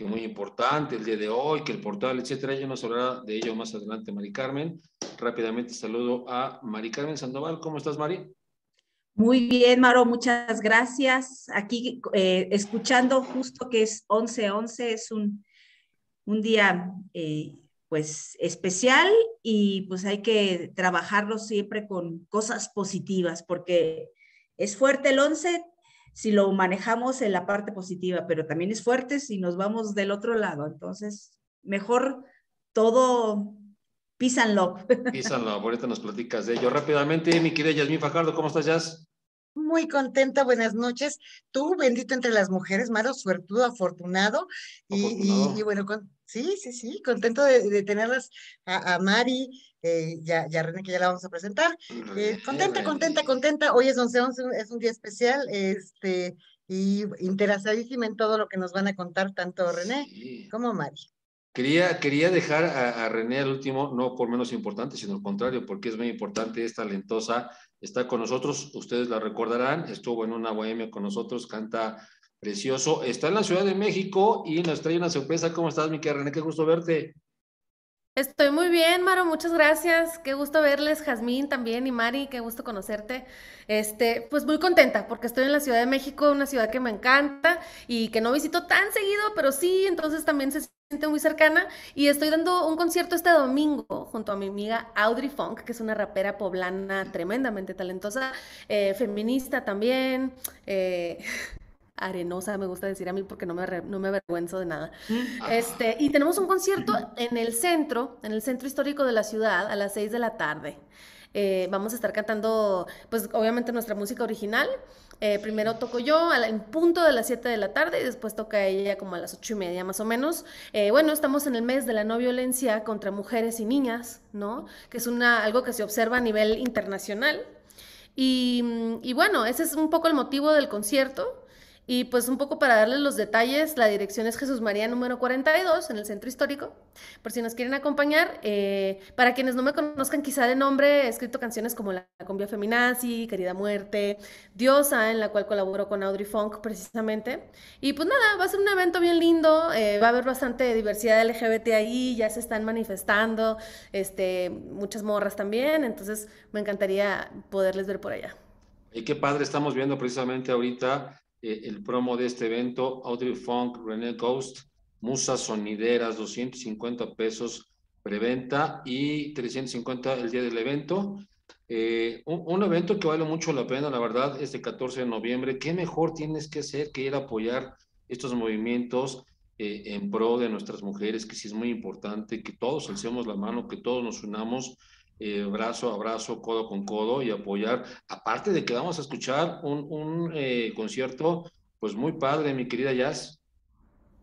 que muy importante el día de hoy, que el portal, etcétera. Ella nos hablará de ello más adelante, Mari Carmen. Rápidamente saludo a Mari Carmen Sandoval. ¿Cómo estás, Mari? Muy bien, Maro, muchas gracias. Aquí eh, escuchando justo que es 11-11, es un, un día eh, pues especial y pues hay que trabajarlo siempre con cosas positivas porque es fuerte el 11 si lo manejamos en la parte positiva, pero también es fuerte si nos vamos del otro lado. Entonces, mejor todo peace and love. Peace and love, ahorita nos platicas de ello. Rápidamente, mi querida Yasmín Fajardo, ¿cómo estás, Jazz? Muy contenta, buenas noches. Tú, bendito entre las mujeres, Maro, suertudo, afortunado. Y, bueno, sí, sí, sí, contento de, tenerlas a, Mari, eh, ya, ya René, que ya la vamos a presentar. Eh, contenta, contenta, contenta. Hoy es 11-11, es un día especial, este, y interesadísima en todo lo que nos van a contar tanto René como Mari. Quería, quería dejar a, a, René al último, no por menos importante, sino al contrario, porque es muy importante, es talentosa, está con nosotros, ustedes la recordarán, estuvo en una bohemia con nosotros, canta precioso, está en la Ciudad de México y nos trae una sorpresa. ¿Cómo estás, mi querida René? Qué gusto verte. Estoy muy bien, Maro, muchas gracias. Qué gusto verles, Jazmín también y Mari, qué gusto conocerte. Este, pues muy contenta porque estoy en la Ciudad de México, una ciudad que me encanta y que no visito tan seguido, pero sí, entonces también se siente muy cercana y estoy dando un concierto este domingo junto a mi amiga Audrey Funk, que es una rapera poblana tremendamente talentosa, eh, feminista también, eh, arenosa, me gusta decir a mí porque no me, no me avergüenzo de nada. Mm. Este, y tenemos un concierto en el centro, en el centro histórico de la ciudad, a las 6 de la tarde. Eh, vamos a estar cantando, pues obviamente nuestra música original. Eh, primero toco yo en punto de las 7 de la tarde y después toca ella como a las 8 y media más o menos. Eh, bueno, estamos en el mes de la no violencia contra mujeres y niñas, ¿no? Que es una, algo que se observa a nivel internacional. Y, y bueno, ese es un poco el motivo del concierto. Y pues un poco para darles los detalles, la dirección es Jesús María número 42 en el centro histórico, por si nos quieren acompañar. Eh, para quienes no me conozcan quizá de nombre, he escrito canciones como La Cumbia Feminazi, Querida Muerte, Diosa, en la cual colaboro con Audrey Funk precisamente. Y pues nada, va a ser un evento bien lindo, eh, va a haber bastante diversidad LGBT ahí, ya se están manifestando, este, muchas morras también, entonces me encantaría poderles ver por allá. Y qué padre, estamos viendo precisamente ahorita eh, el promo de este evento, Audrey Funk, René Ghost, Musas Sonideras, 250 pesos preventa y 350 el día del evento. Eh, un, evento que vale mucho la pena, la verdad, este 14 de noviembre. ¿Qué mejor tienes que hacer que ir a apoyar estos movimientos eh, en pro de nuestras mujeres, que sí es muy importante, que todos alcemos la mano, que todos nos unamos eh, brazo a brazo, codo con codo y apoyar. Aparte de que vamos a escuchar un, un eh, concierto, pues muy padre, mi querida Jazz.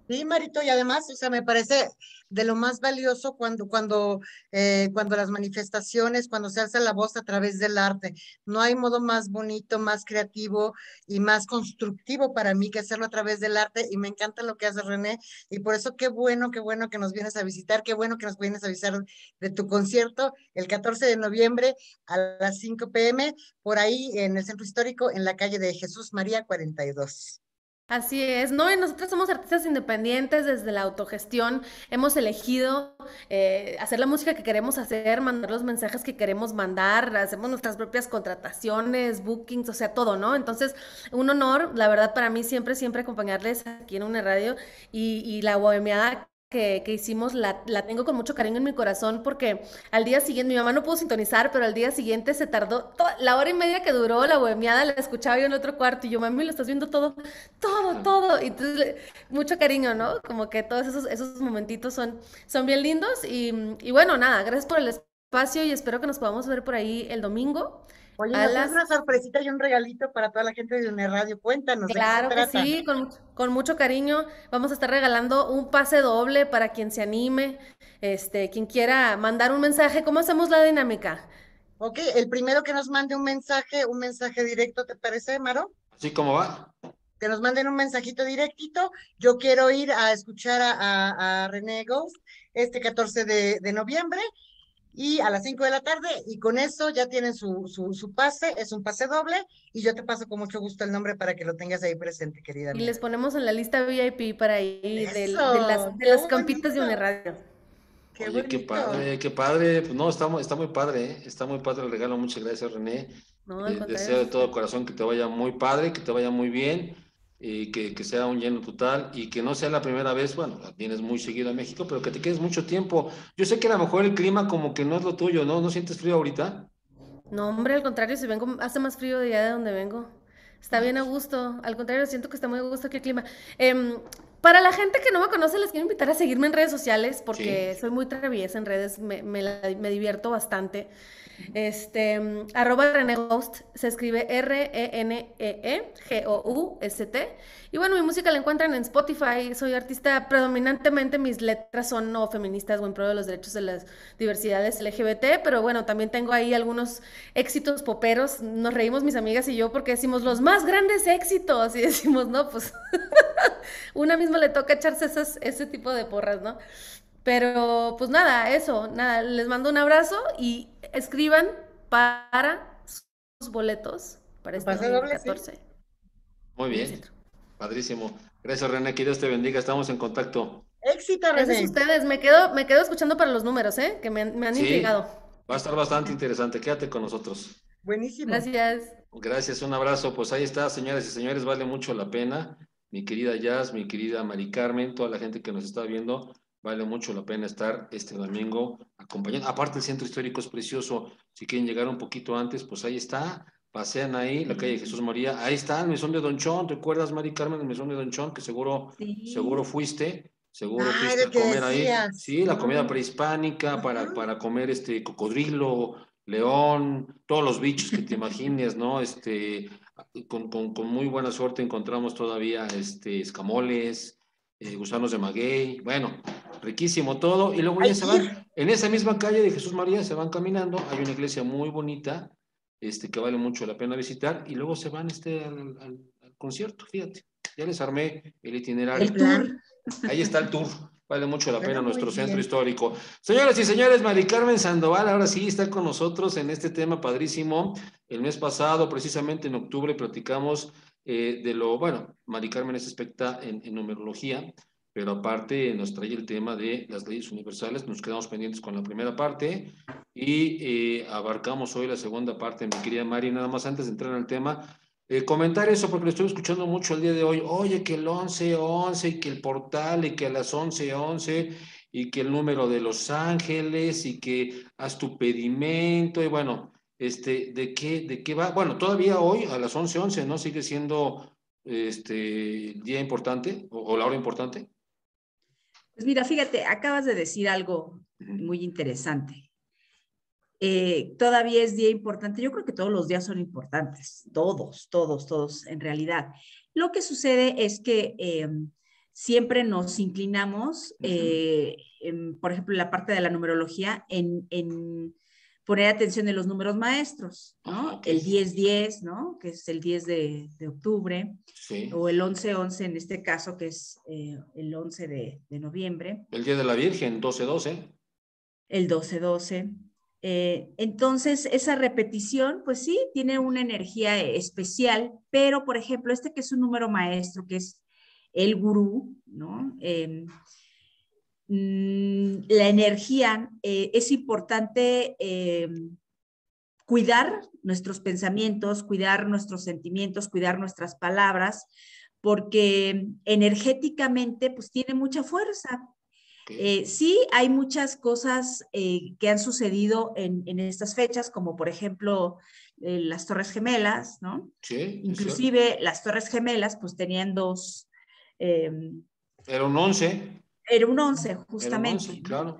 Sí, Marito, y además, o sea, me parece de lo más valioso cuando, cuando, eh, cuando las manifestaciones, cuando se alza la voz a través del arte. No hay modo más bonito, más creativo y más constructivo para mí que hacerlo a través del arte. Y me encanta lo que hace René. Y por eso qué bueno, qué bueno que nos vienes a visitar, qué bueno que nos vienes a avisar de tu concierto el 14 de noviembre a las 5 pm, por ahí en el Centro Histórico, en la calle de Jesús María 42. Así es, ¿no? Y nosotros somos artistas independientes desde la autogestión. Hemos elegido eh, hacer la música que queremos hacer, mandar los mensajes que queremos mandar, hacemos nuestras propias contrataciones, bookings, o sea, todo, ¿no? Entonces, un honor, la verdad, para mí siempre, siempre acompañarles aquí en una radio y, y la bohemiada que, hicimos la, la, tengo con mucho cariño en mi corazón porque al día siguiente, mi mamá no pudo sintonizar, pero al día siguiente se tardó, toda, la hora y media que duró la bohemiada la escuchaba yo en otro cuarto y yo, mami, lo estás viendo todo, todo, todo. Y entonces, mucho cariño, ¿no? Como que todos esos, esos momentitos son, son bien lindos y, y bueno, nada, gracias por el espacio y espero que nos podamos ver por ahí el domingo. Oye, nos una sorpresita y un regalito para toda la gente de una radio. Cuéntanos. Claro que sí, con, con, mucho cariño. Vamos a estar regalando un pase doble para quien se anime, este, quien quiera mandar un mensaje. ¿Cómo hacemos la dinámica? Ok, el primero que nos mande un mensaje, un mensaje directo, ¿te parece, Maro? Sí, ¿cómo va? Que nos manden un mensajito directito. Yo quiero ir a escuchar a, a, René Ghost este 14 de, de noviembre y a las 5 de la tarde y con eso ya tienen su, su, su, pase, es un pase doble y yo te paso con mucho gusto el nombre para que lo tengas ahí presente, querida. Y les ponemos en la lista VIP para ir de, las, de las campitas de Uniradio. Qué, Oye, qué padre, qué padre. Pues no, está, está muy padre, ¿eh? está muy padre el regalo. Muchas gracias, René. No, eh, deseo de todo corazón que te vaya muy padre, que te vaya muy bien y que, que, sea un lleno total y que no sea la primera vez, bueno, vienes muy seguido a México, pero que te quedes mucho tiempo. Yo sé que a lo mejor el clima como que no es lo tuyo, ¿no? ¿No sientes frío ahorita? No, hombre, al contrario, si vengo, hace más frío de allá de donde vengo. Está bien a gusto, al contrario, siento que está muy a gusto aquí el clima. Eh, para la gente que no me conoce, les quiero invitar a seguirme en redes sociales porque soy muy traviesa en redes, me, me, me divierto bastante. Este, arroba René Ghost, se escribe R-E-N-E-E-G-O-U-S-T. Y bueno, mi música la encuentran en Spotify. Soy artista, predominantemente mis letras son no feministas o en pro de los derechos de las diversidades LGBT, pero bueno, también tengo ahí algunos éxitos poperos. Nos reímos mis amigas y yo porque decimos los más grandes éxitos y decimos, no, pues una misma le toca echarse ese tipo de porras, ¿no? Pero pues nada, eso, nada, les mando un abrazo y escriban para sus boletos para este 2014. Muy bien, padrísimo. Gracias René, que Dios te bendiga, estamos en contacto. Éxito, René. Gracias a ustedes, me quedo, me quedo escuchando para los números, ¿eh? que me, han sí, Va a estar bastante interesante, quédate con nosotros. Buenísimo. Gracias. Gracias, un abrazo. Pues ahí está, señoras y señores, vale mucho la pena. Mi querida Jazz, mi querida Mari Carmen, toda la gente que nos está viendo, Vale mucho la pena estar este domingo acompañando. Aparte, el centro histórico es precioso. Si quieren llegar un poquito antes, pues ahí está. Pasean ahí, la calle Jesús María. Ahí está el mesón de Don Chón. ¿Recuerdas, Mari Carmen, el mesón de Don Chón? Que seguro, seguro fuiste. Seguro fuiste a comer ahí. Sí, la comida prehispánica para, para comer este cocodrilo, león, todos los bichos que te imagines, ¿no? Este, con, con, con muy buena suerte encontramos todavía este, escamoles, eh, gusanos de maguey, bueno, riquísimo todo. Y luego ya se van, en esa misma calle de Jesús María se van caminando, hay una iglesia muy bonita, este, que vale mucho la pena visitar, y luego se van este, al, concierto, fíjate. Ya les armé el itinerario. Ahí está el tour. Vale mucho la pena nuestro centro histórico. Señoras y señores, Mari Carmen Sandoval, ahora sí está con nosotros en este tema padrísimo. El mes pasado, precisamente en octubre, platicamos eh, de lo, bueno, Mari Carmen es experta en, numerología, pero aparte nos trae el tema de las leyes universales, nos quedamos pendientes con la primera parte y eh, abarcamos hoy la segunda parte, mi querida Mari, nada más antes de entrar en el tema, eh, comentar eso porque lo estoy escuchando mucho el día de hoy, oye, que el 11-11 y que el portal y que a las 11-11 y que el número de los ángeles y que haz tu pedimento y bueno, este, ¿de qué, de qué va? Bueno, todavía hoy a las 11:11, 11, ¿no? Sigue siendo este día importante o, la hora importante. Pues mira, fíjate, acabas de decir algo muy interesante. Eh, todavía es día importante. Yo creo que todos los días son importantes, todos, todos, todos, en realidad. Lo que sucede es que em, siempre nos inclinamos, eh, por ejemplo, en la parte de la numerología, en, en poner atención en los números maestros, ¿no? Ah, el 10-10, ¿no? Que es el 10 de, de octubre, sí. o el 11-11 en este caso, que es eh, el 11 de, de, noviembre. El Día de la Virgen, 12-12. El 12-12. Eh, entonces, esa repetición, pues sí, tiene una energía especial, pero, por ejemplo, este que es un número maestro, que es el gurú, ¿no? Eh, la energía, eh, es importante eh, cuidar nuestros pensamientos, cuidar nuestros sentimientos, cuidar nuestras palabras, porque energéticamente pues tiene mucha fuerza. Eh, sí, hay muchas cosas que han sucedido en, en, estas fechas, como por ejemplo las Torres Gemelas, ¿no? Sí. Inclusive las Torres Gemelas pues tenían dos... Era un once. Era un 11, justamente. claro.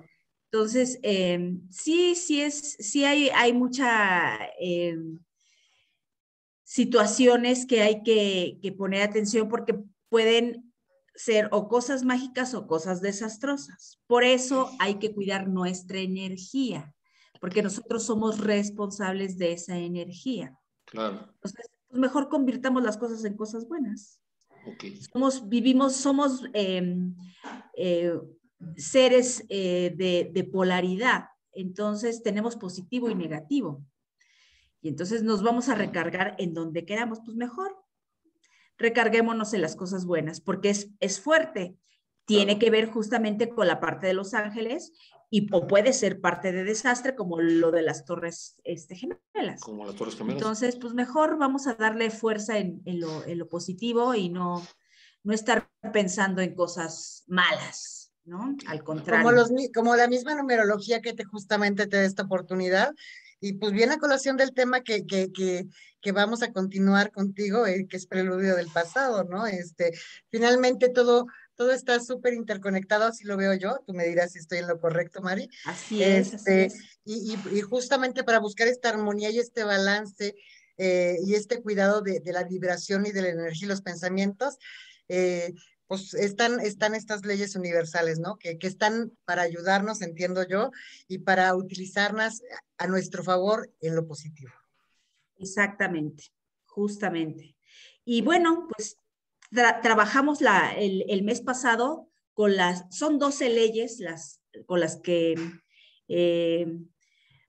Entonces, em, sí, sí es, sí hay, hay muchas em, situaciones que hay que, que, poner atención porque pueden ser o cosas mágicas o cosas desastrosas. Por eso hay que cuidar nuestra energía, porque nosotros somos responsables de esa energía. Claro. Entonces, pues mejor convirtamos las cosas en cosas buenas. Somos, vivimos, somos em, eh, seres eh, de, polaridad. entonces tenemos positivo y negativo. Y entonces nos vamos a recargar en donde queramos, pues mejor. Recarguémonos en las cosas buenas, porque es, es fuerte. Tiene que ver justamente con la parte de los ángeles y o puede ser parte de desastre como lo de las torres este, gemelas. Como las torres gemelas. Entonces, pues mejor vamos a darle fuerza en, en, lo, en lo, positivo y no, no estar pensando en cosas malas, ¿no? Al contrario. Como, los, como la misma numerología que te justamente te da esta oportunidad. Y pues viene a colación del tema que, que, que, que vamos a continuar contigo, eh, que es preludio del pasado, ¿no? Este, finalmente todo todo está súper interconectado, así lo veo yo. Tú me dirás si estoy en lo correcto, Mari. Así es. Este, así es. Y, y, y, justamente para buscar esta armonía y este balance eh, y este cuidado de, de, la vibración y de la energía y los pensamientos, eh, pues están, están estas leyes universales, ¿no? Que, que están para ayudarnos, entiendo yo, y para utilizarlas a nuestro favor en lo positivo. Exactamente, justamente. Y bueno, pues tra trabajamos el, mes pasado con las, son 12 leyes las, con las que eh,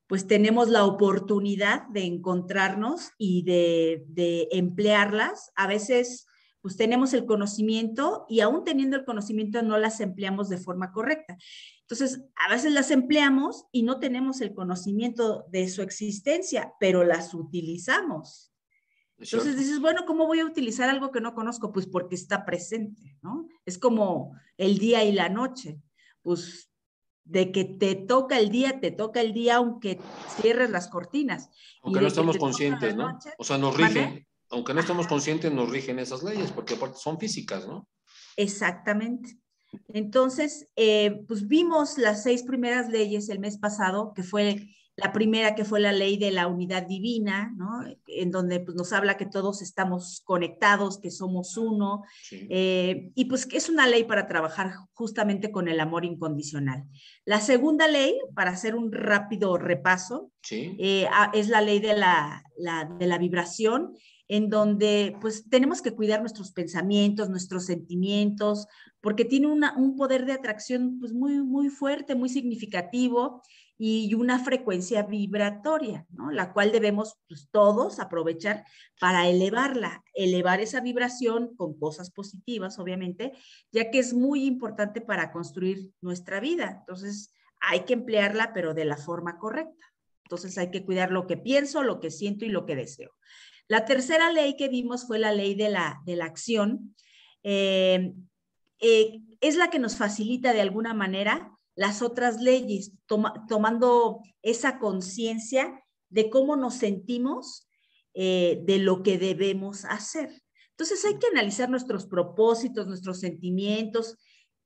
pues tenemos la oportunidad de encontrarnos y de, de, emplearlas. A veces pues tenemos el conocimiento y aún teniendo el conocimiento no las empleamos de forma correcta. Entonces, a veces las empleamos y no tenemos el conocimiento de su existencia, pero las utilizamos. Entonces dices, bueno, ¿cómo voy a utilizar algo que no conozco? Pues porque está presente, ¿no? Es como el día y la noche. Pues de que te toca el día, te toca el día aunque cierres las cortinas. Aunque no estamos conscientes, ¿no? Noche, o sea, nos rigen, ¿vale? aunque no estamos conscientes, nos rigen esas leyes, porque aparte son físicas, ¿no? Exactamente. Entonces, eh, pues vimos las seis primeras leyes el mes pasado, que fue la primera que fue la ley de la unidad divina, ¿no? En donde pues, nos habla que todos estamos conectados, que somos uno, sí. eh, y pues que es una ley para trabajar justamente con el amor incondicional. La segunda ley, para hacer un rápido repaso, sí. eh, es la ley de la, la, de la vibración, en donde pues tenemos que cuidar nuestros pensamientos, nuestros sentimientos, porque tiene una, un poder de atracción pues muy, muy fuerte, muy significativo y una frecuencia vibratoria, ¿no? La cual debemos pues, todos aprovechar para elevarla, elevar esa vibración con cosas positivas, obviamente, ya que es muy importante para construir nuestra vida. Entonces, hay que emplearla, pero de la forma correcta. Entonces, hay que cuidar lo que pienso, lo que siento y lo que deseo. La tercera ley que vimos fue la ley de la, de la acción. Eh, eh, es la que nos facilita de alguna manera las otras leyes, toma, tomando esa conciencia de cómo nos sentimos, eh, de lo que debemos hacer. Entonces hay que analizar nuestros propósitos, nuestros sentimientos,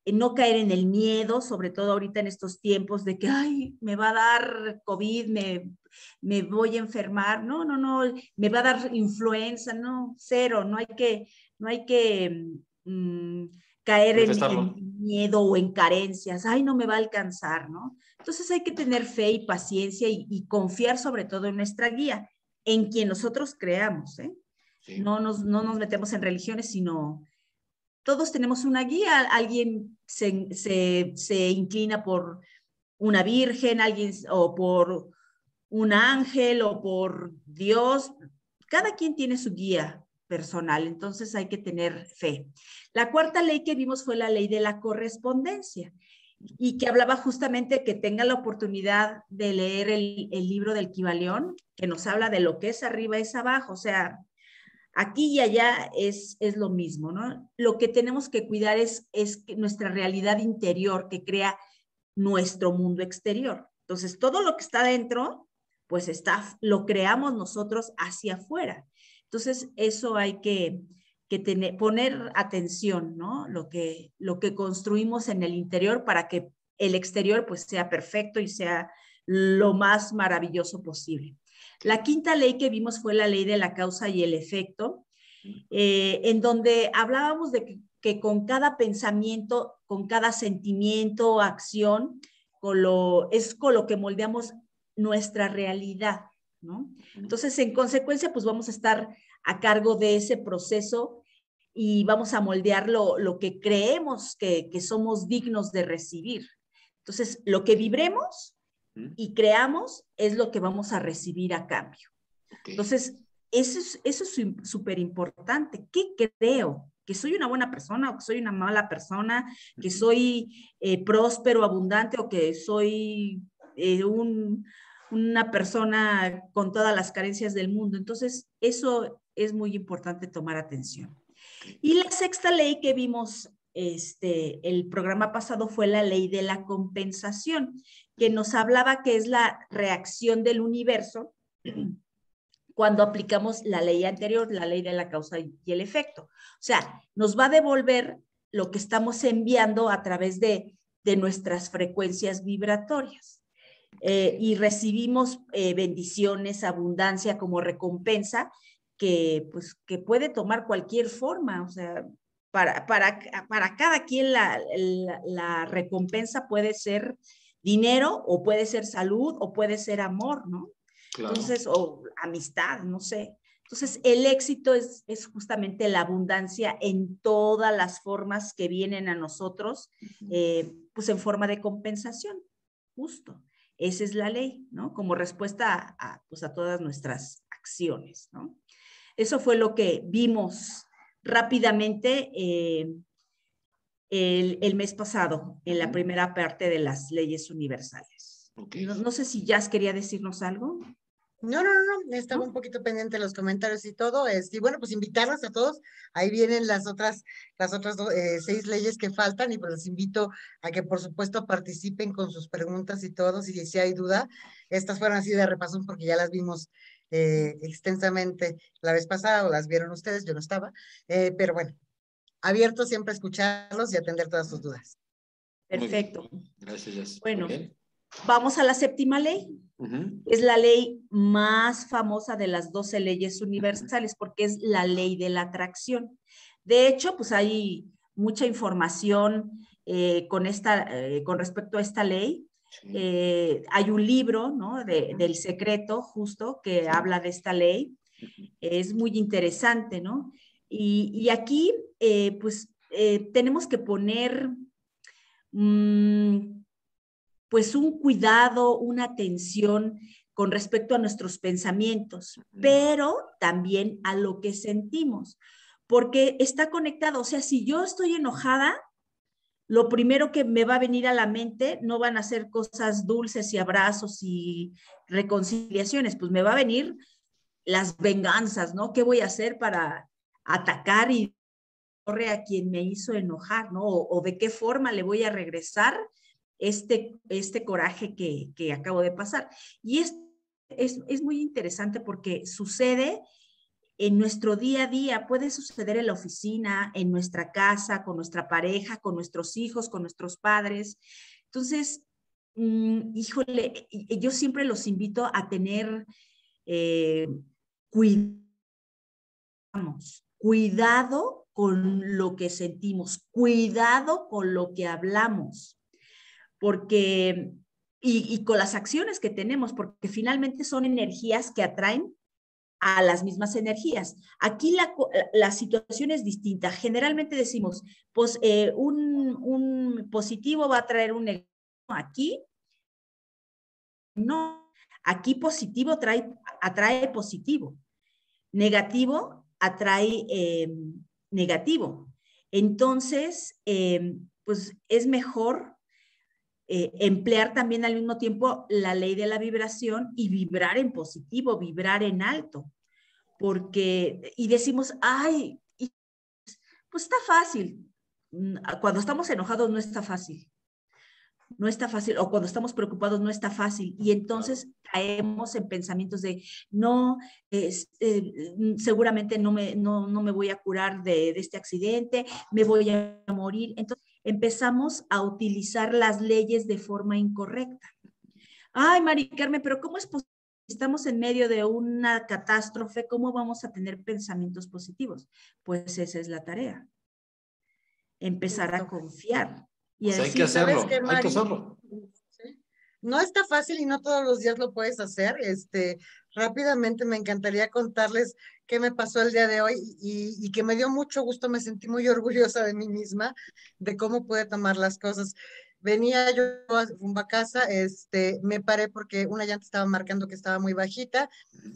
eh, no caer en el miedo, sobre todo ahorita en estos tiempos de que, ay, me va a dar COVID, me, me voy a enfermar, no, no, no, me va a dar influenza, no, cero, no hay que, no hay que... Mmm, caer en, en, miedo o en carencias, ay, no me va a alcanzar, ¿no? Entonces hay que tener fe y paciencia y, y confiar sobre todo en nuestra guía, en quien nosotros creamos, ¿eh? Sí. No, nos, no nos metemos en religiones, sino todos tenemos una guía, alguien se, se, se inclina por una virgen, alguien o por un ángel o por Dios, cada quien tiene su guía, personal. Entonces hay que tener fe. La cuarta ley que vimos fue la ley de la correspondencia y que hablaba justamente que tenga la oportunidad de leer el, el libro del Kibalión, que nos habla de lo que es arriba es abajo, o sea, aquí y allá es, es lo mismo, ¿no? Lo que tenemos que cuidar es, es nuestra realidad interior que crea nuestro mundo exterior. Entonces, todo lo que está dentro, pues está, lo creamos nosotros hacia afuera. Entonces, eso hay que, que tener, poner atención, ¿no? Lo que, lo que construimos en el interior para que el exterior pues sea perfecto y sea lo más maravilloso posible. La quinta ley que vimos fue la ley de la causa y el efecto, eh, en donde hablábamos de que, que, con cada pensamiento, con cada sentimiento, acción, con lo, es con lo que moldeamos nuestra realidad. ¿No? Entonces, en consecuencia, pues vamos a estar a cargo de ese proceso y vamos a moldear lo, lo que creemos que, que, somos dignos de recibir. Entonces, lo que vibremos, y creamos es lo que vamos a recibir a cambio. Entonces, eso es eso es súper importante. ¿Qué creo? ¿Que soy una buena persona o que soy una mala persona? ¿Que soy eh, próspero, abundante o que soy eh, un, una persona con todas las carencias del mundo? Entonces, eso es muy importante tomar atención. Y la sexta ley que vimos este, el programa pasado fue la ley de la compensación, que nos hablaba que es la reacción del universo cuando aplicamos la ley anterior, la ley de la causa y el efecto. O sea, nos va a devolver lo que estamos enviando a través de, nuestras frecuencias vibratorias. Eh, y recibimos eh, bendiciones, abundancia como recompensa que, pues, que puede tomar cualquier forma. O sea, para, para, para cada quien la, la, recompensa puede ser dinero o puede ser salud o puede ser amor, ¿no? Entonces, o amistad, no sé. Entonces, el éxito es, es, justamente la abundancia en todas las formas que vienen a nosotros, eh, pues en forma de compensación, justo. Esa es la ley, ¿no? Como respuesta a, pues a todas nuestras acciones, ¿no? Eso fue lo que vimos rápidamente eh, el, mes pasado en la primera parte de las leyes universales. No, sé si Jazz quería decirnos algo. No, no, no, no, estaba un poquito pendiente de los comentarios y todo. Este, y bueno, pues invitarlos a todos. Ahí vienen las otras, las otras eh, seis leyes que faltan y pues los invito a que por supuesto participen con sus preguntas y todo. Si, si hay duda, estas fueron así de repaso porque ya las vimos eh, extensamente la vez pasada o las vieron ustedes, yo no estaba, eh, pero bueno, abierto siempre a escucharlos y atender todas sus dudas. Perfecto. Gracias. Bueno, vamos a la séptima ley. Es la ley más famosa de las 12 leyes universales porque es la ley de la atracción. De hecho, pues hay mucha información eh, con, esta, con respecto a esta ley. Eh, hay un libro, ¿no? del secreto, justo, que habla de esta ley. Es muy interesante, ¿no? Y, aquí, eh, pues, eh, tenemos que poner, mm, pues, un cuidado, una atención con respecto a nuestros pensamientos, pero también a lo que sentimos, porque está conectado. O sea, si yo estoy enojada, lo primero que me va a venir a la mente no van a ser cosas dulces y abrazos y reconciliaciones, pues me va a venir las venganzas, ¿no? ¿Qué voy a hacer para atacar y corre a quien me hizo enojar, ¿no? O, de qué forma le voy a regresar este, este coraje que, que acabo de pasar. Y es, es, es muy interesante porque sucede en nuestro día a día, puede suceder en la oficina, en nuestra casa, con nuestra pareja, con nuestros hijos, con nuestros padres. Entonces, mm, híjole, yo siempre los invito a tener eh, cuidado, cuidado con lo que sentimos, cuidado con lo que hablamos, porque, y, y con las acciones que tenemos, porque finalmente son energías que atraen a las mismas energías. Aquí la, situación es distinta. Generalmente decimos, pues eh, un, positivo va a traer un negativo aquí. No, aquí positivo trae, atrae positivo. Negativo atrae eh, negativo. Entonces, eh, pues es mejor emplear también al mismo tiempo la ley de la vibración y vibrar en positivo, vibrar en alto porque, y decimos, ay, pues está fácil. Mm, cuando estamos enojados no está fácil. No está fácil, o cuando estamos preocupados no está fácil. Y entonces caemos en pensamientos de, no, es, eh, mm, seguramente no me, no, no me voy a curar de, de este accidente, me voy a morir. Entonces empezamos a utilizar las leyes de forma incorrecta. Ay, Mari Carmen, pero ¿cómo es posible? estamos en medio de una catástrofe, ¿cómo vamos a tener pensamientos positivos? Pues esa es la tarea. Empezar a confiar. Y pues hay que hacerlo, hay que hacerlo. No está fácil y no todos los días lo puedes hacer. Este, rápidamente me encantaría contarles qué me pasó el día de hoy y, y, que me dio mucho gusto, me sentí muy orgullosa de mí misma, de cómo pude tomar las cosas. venía yo rumbo a casa, este, me paré porque una llanta estaba marcando que estaba muy bajita,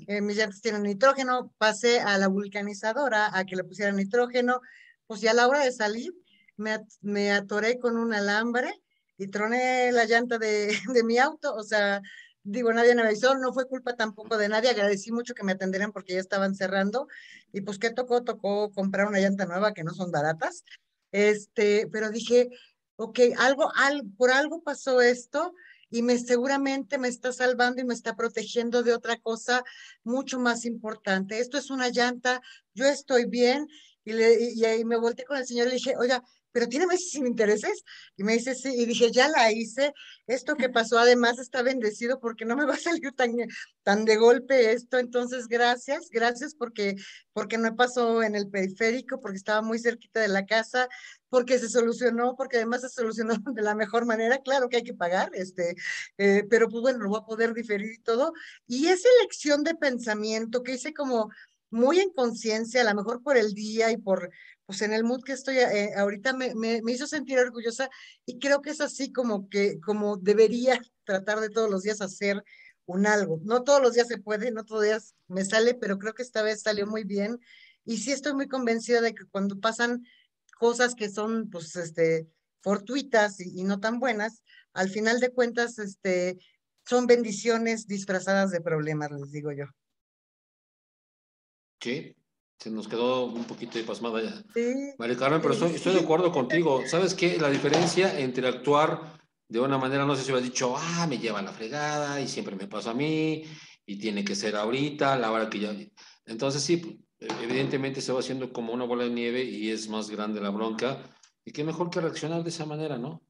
eh, mis llantas tienen nitrógeno, pasé a la vulcanizadora a que le pusiera nitrógeno, pues ya a la hora de salir me, me atoré con un alambre y troné la llanta de, de mi auto, o sea, digo, nadie me avisó, no fue culpa tampoco de nadie, agradecí mucho que me atendieran porque ya estaban cerrando, y pues, ¿qué tocó? Tocó comprar una llanta nueva que no son baratas, este, pero dije, ok, algo, por algo pasó esto, y me seguramente me está salvando y me está protegiendo de otra cosa mucho más importante. Esto es una llanta, yo estoy bien, y, le, me volteé con el señor y le dije, oiga, pero tiene meses sin intereses. Y me dice, sí, y dije, ya la hice, esto que pasó además está bendecido porque no me va a salir tan, tan de golpe esto, entonces gracias, gracias porque, porque no pasó en el periférico, porque estaba muy cerquita de la casa, porque se solucionó, porque además se solucionó de la mejor manera, claro que hay que pagar, este, eh, pero pues bueno, lo voy a poder diferir y todo. Y esa elección de pensamiento que hice como muy en conciencia, a lo mejor por el día y por, pues en el mood que estoy eh, ahorita me, me, hizo sentir orgullosa y creo que es así como que, como debería tratar de todos los días hacer un algo. No todos los días se puede, no todos los días me sale, pero creo que esta vez salió muy bien y sí estoy muy convencida de que cuando pasan cosas que son, pues, este, fortuitas y, y no tan buenas, al final de cuentas, este, son bendiciones disfrazadas de problemas, les digo yo. Sí, se nos quedó un poquito de pasmada ya. Sí. María Carmen, pero estoy, estoy, de acuerdo contigo. ¿Sabes qué? La diferencia entre actuar de una manera, no sé si hubieras dicho, ah, me lleva la fregada y siempre me pasa a mí y tiene que ser ahorita, la hora que ya... Entonces sí, evidentemente se va haciendo como una bola de nieve y es más grande la bronca. Y qué mejor que reaccionar de esa manera, ¿no?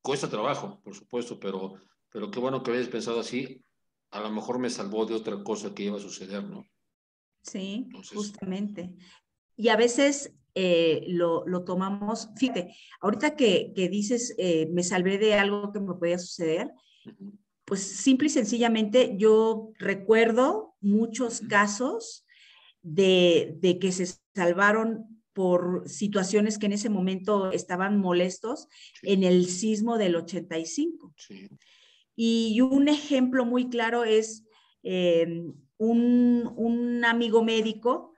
Cuesta trabajo, por supuesto, pero, pero qué bueno que hayas pensado así. A lo mejor me salvó de otra cosa que iba a suceder, ¿no? Sí, justamente. Y a veces eh, lo, lo, tomamos, fíjate, ahorita que, que dices, eh, me salvé de algo que me podía suceder, pues simple y sencillamente yo recuerdo muchos casos de, de, que se salvaron por situaciones que en ese momento estaban molestos en el sismo del 85. Sí. Y un ejemplo muy claro es... Eh, un, amigo médico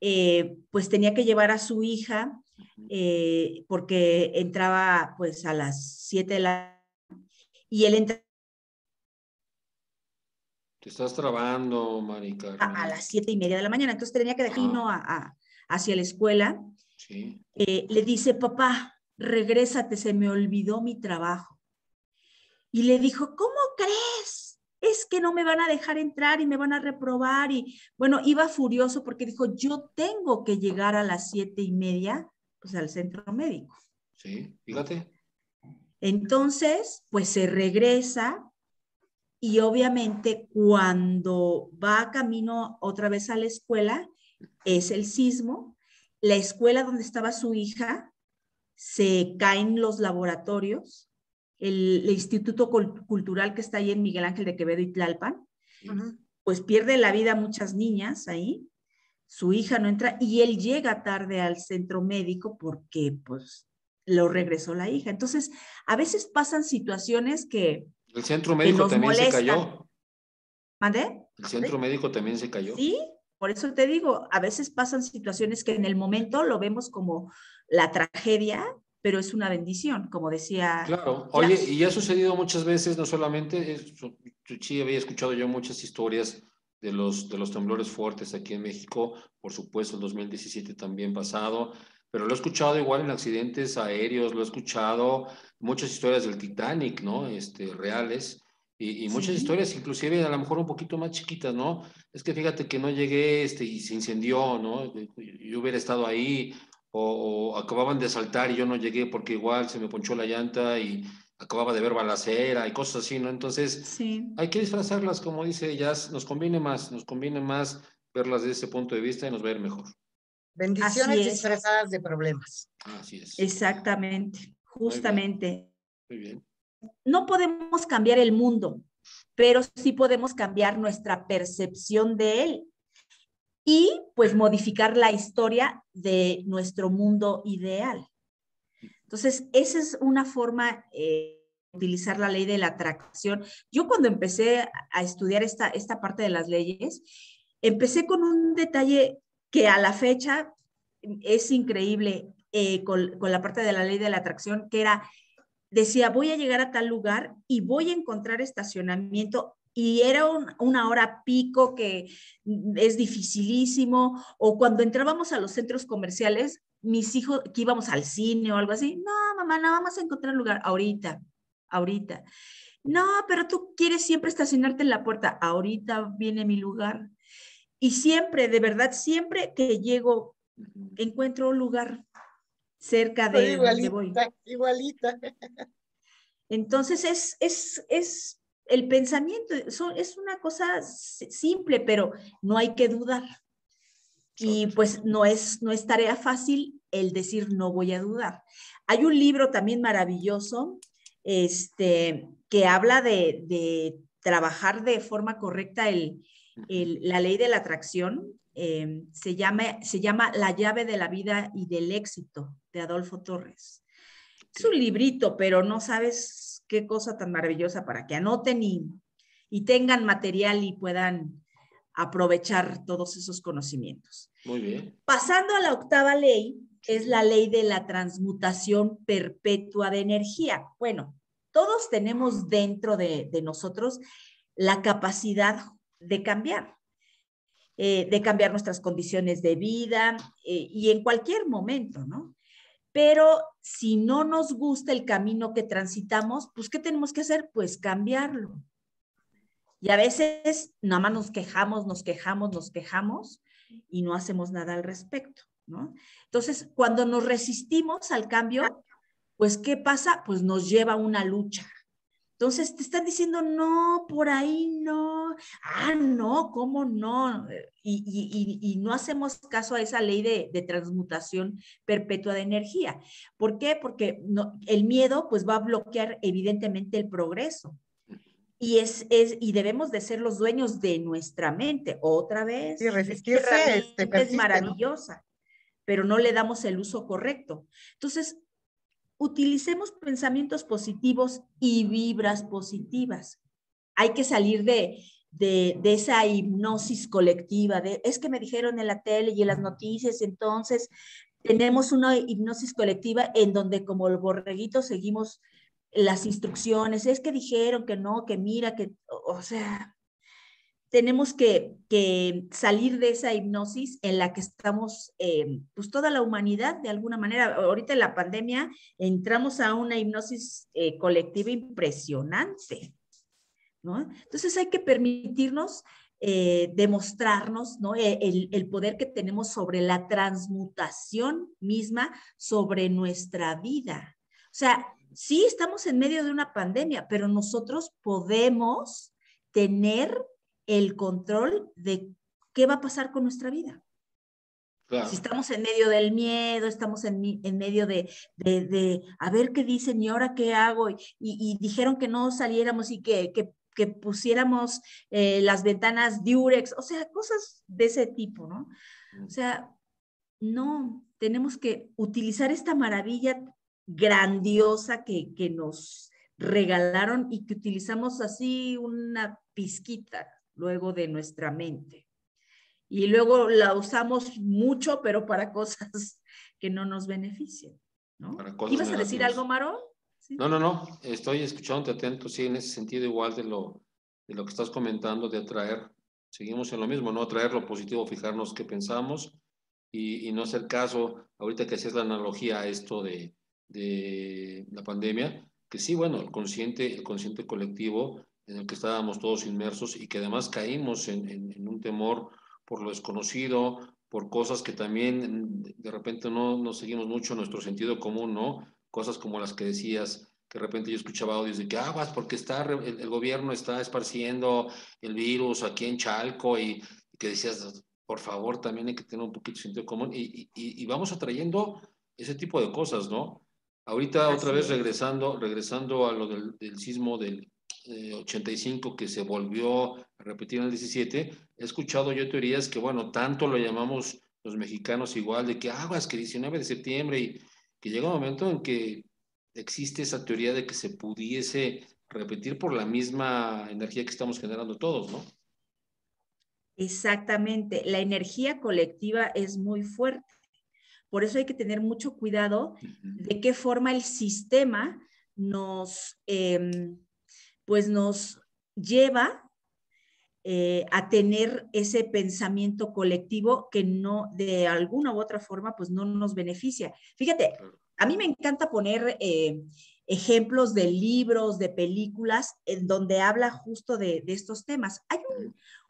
eh, pues tenía que llevar a su hija eh, porque entraba pues a las 7 de la y él entra te estás trabando, Marica. A, las siete y media de la mañana, entonces tenía que dejarlo a, hacia la escuela. Sí. Eh, le dice, papá, regrésate, se me olvidó mi trabajo. Y le dijo, ¿cómo crees? Es que no me van a dejar entrar y me van a reprobar. Y bueno, iba furioso porque dijo, yo tengo que llegar a las siete y media, pues al centro médico. Sí, fíjate. Entonces, pues se regresa y obviamente cuando va camino otra vez a la escuela, es el sismo. La escuela donde estaba su hija, se caen los laboratorios, el, Instituto Cultural que está ahí en Miguel Ángel de Quevedo y Tlalpan, pues pierde la vida muchas niñas ahí, su hija no entra y él llega tarde al centro médico porque pues lo regresó la hija. Entonces, a veces pasan situaciones que... El centro médico también se cayó. ¿Mande? El centro médico también se cayó. Sí, por eso te digo, a veces pasan situaciones que en el momento lo vemos como la tragedia, pero es una bendición, como decía. Claro, oye, y ha sucedido muchas veces, no solamente, sí había escuchado yo muchas historias de los, de los temblores fuertes aquí en México, por supuesto el 2017 también pasado, pero lo he escuchado igual en accidentes aéreos, lo he escuchado, muchas historias del Titanic, ¿no? Este, reales, y, muchas historias, inclusive a lo mejor un poquito más chiquitas, ¿no? Es que fíjate que no llegué este, y se incendió, ¿no? Yo hubiera estado ahí, o, acababan de saltar y yo no llegué porque igual se me ponchó la llanta y acababa de ver balacera y cosas así, ¿no? Entonces, hay que disfrazarlas, como dice Jazz, nos conviene más, nos conviene más verlas desde ese punto de vista y nos va a ir mejor. Bendiciones disfrazadas de problemas. Así es. Exactamente, justamente. Muy bien. No podemos cambiar el mundo, pero sí podemos cambiar nuestra percepción de él y pues modificar la historia de nuestro mundo ideal. Entonces, esa es una forma eh, utilizar la ley de la atracción. Yo cuando empecé a estudiar esta, esta parte de las leyes, empecé con un detalle que a la fecha es increíble eh, con, con la parte de la ley de la atracción, que era, decía, voy a llegar a tal lugar y voy a encontrar estacionamiento y era una hora pico que es dificilísimo, o cuando entrábamos a los centros comerciales, mis hijos, que íbamos al cine o algo así, no, mamá, no vamos a encontrar lugar ahorita, ahorita. No, pero tú quieres siempre estacionarte en la puerta, ahorita viene mi lugar. Y siempre, de verdad, siempre que llego, encuentro un lugar cerca de donde voy. Igualita. Entonces es, es, es el pensamiento, es una cosa simple, pero no hay que dudar. Y pues no es, no es tarea fácil el decir no voy a dudar. Hay un libro también maravilloso este, que habla de, trabajar de forma correcta el, la ley de la atracción. Em, se, llama, se llama La llave de la vida y del éxito de Adolfo Torres. Es un librito, pero no sabes qué cosa tan maravillosa para que anoten y, y tengan material y puedan aprovechar todos esos conocimientos. Muy bien. Pasando a la octava ley, es la ley de la transmutación perpetua de energía. Bueno, todos tenemos dentro de, nosotros la capacidad de cambiar, eh, de cambiar nuestras condiciones de vida eh, y en cualquier momento, ¿no? Pero si no nos gusta el camino que transitamos, pues ¿qué tenemos que hacer? Pues cambiarlo. Y a veces nada más nos quejamos, nos quejamos, nos quejamos y no hacemos nada al respecto, ¿no? Entonces, cuando nos resistimos al cambio, pues ¿qué pasa? Pues nos lleva a una lucha. Entonces te están diciendo, no, por ahí no, ah, no, ¿cómo no? Y, no hacemos caso a esa ley de, transmutación perpetua de energía. ¿Por qué? Porque el miedo pues va a bloquear evidentemente el progreso y, es, es, y debemos de ser los dueños de nuestra mente. Otra vez, sí, resistirse este, es maravillosa, pero no le damos el uso correcto. Entonces, utilicemos pensamientos positivos y vibras positivas. Hay que salir de, de, esa hipnosis colectiva, de es que me dijeron en la tele y en las noticias, entonces tenemos una hipnosis colectiva en donde como el borreguito seguimos las instrucciones, es que dijeron que no, que mira, que, o sea, tenemos que, que salir de esa hipnosis en la que estamos, eh, pues toda la humanidad, de alguna manera. Ahorita en la pandemia entramos a una hipnosis eh, colectiva impresionante, ¿no? Entonces hay que permitirnos eh, demostrarnos ¿no? el, el, poder que tenemos sobre la transmutación misma sobre nuestra vida. O sea, sí estamos en medio de una pandemia, pero nosotros podemos tener el control de qué va a pasar con nuestra vida. Si estamos en medio del miedo, estamos en, en medio de, de, de, a ver qué dicen y ahora qué hago, y, y dijeron que no saliéramos y que, que, que pusiéramos eh, las ventanas Durex, o sea, cosas de ese tipo, ¿no? O sea, no, tenemos que utilizar esta maravilla grandiosa que, nos regalaron y que utilizamos así una pizquita luego de nuestra mente. Y luego la usamos mucho, pero para cosas que no nos benefician. ¿no? ¿Ibas a decir algo, Maro? No, no, no, estoy escuchándote atento, sí, en ese sentido igual de lo, de lo que estás comentando, de atraer, seguimos en lo mismo, ¿no? Atraer lo positivo, fijarnos qué pensamos y, y no hacer caso, ahorita que hacías la analogía a esto de, de la pandemia, que sí, bueno, el consciente, el consciente colectivo en el que estábamos todos inmersos y que además caímos en, en, un temor por lo desconocido, por cosas que también de repente no, no seguimos mucho nuestro sentido común, ¿no? Cosas como las que decías, que de repente yo escuchaba audios de que, ah, vas porque está, el, el gobierno está esparciendo el virus aquí en Chalco y, que decías, por favor, también hay que tener un poquito de sentido común y, y, y vamos atrayendo ese tipo de cosas, ¿no? Ahorita otra vez regresando, regresando a lo del, sismo del 85 eh, que se volvió a repetir en el 17, he escuchado yo teorías que, bueno, tanto lo llamamos los mexicanos igual, de que aguas, que 19 de septiembre y que llega un momento en que existe esa teoría de que se pudiese repetir por la misma energía que estamos generando todos, ¿no? Exactamente, la energía colectiva es muy fuerte. Por eso hay que tener mucho cuidado de qué forma el sistema nos, em, pues nos lleva eh, a tener ese pensamiento colectivo que no, de alguna u otra forma, pues no nos beneficia. Fíjate, a mí me encanta poner eh, ejemplos de libros, de películas, en donde habla justo de, estos temas. Hay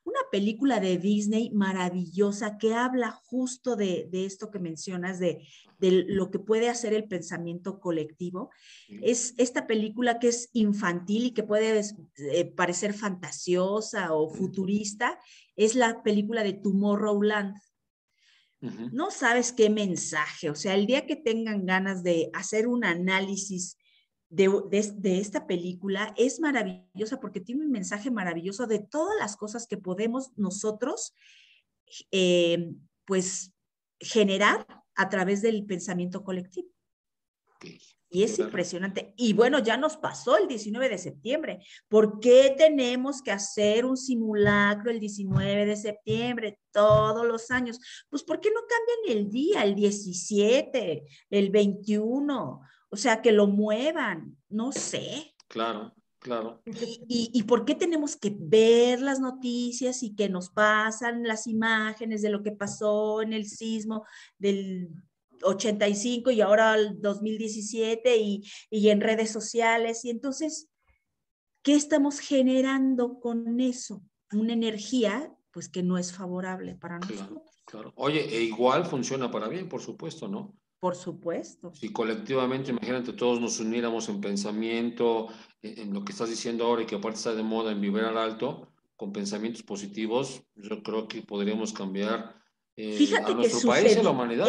una película de Disney maravillosa que habla justo de, esto que mencionas, de, lo que puede hacer el pensamiento colectivo. Es esta película que es infantil y que puede eh, parecer fantasiosa o futurista, es la película de Tomorrowland. No sabes qué mensaje, o sea, el día que tengan ganas de hacer un análisis de, esta película es maravillosa porque tiene un mensaje maravilloso de todas las cosas que podemos nosotros, eh, pues, generar a través del pensamiento colectivo. Y es impresionante. Y bueno, ya nos pasó el 19 de septiembre. ¿Por qué tenemos que hacer un simulacro el 19 de septiembre todos los años? Pues ¿por qué no cambian el día, el 17, el 21? O sea, que lo muevan, no sé. Claro, claro. ¿Y, por qué tenemos que ver las noticias y que nos pasan las imágenes de lo que pasó en el sismo del 85 y ahora el 2017 y, y en redes sociales? Y entonces, ¿qué estamos generando con eso? Una energía, pues que no es favorable para nosotros. Claro. Oye, e igual funciona para bien, por supuesto, ¿no? Por supuesto. Si colectivamente, imagínate, todos nos uniéramos en pensamiento, en, lo que estás diciendo ahora y que aparte está de moda en vibrar alto, con pensamientos positivos, yo creo que podríamos cambiar eh, a nuestro país y a la humanidad.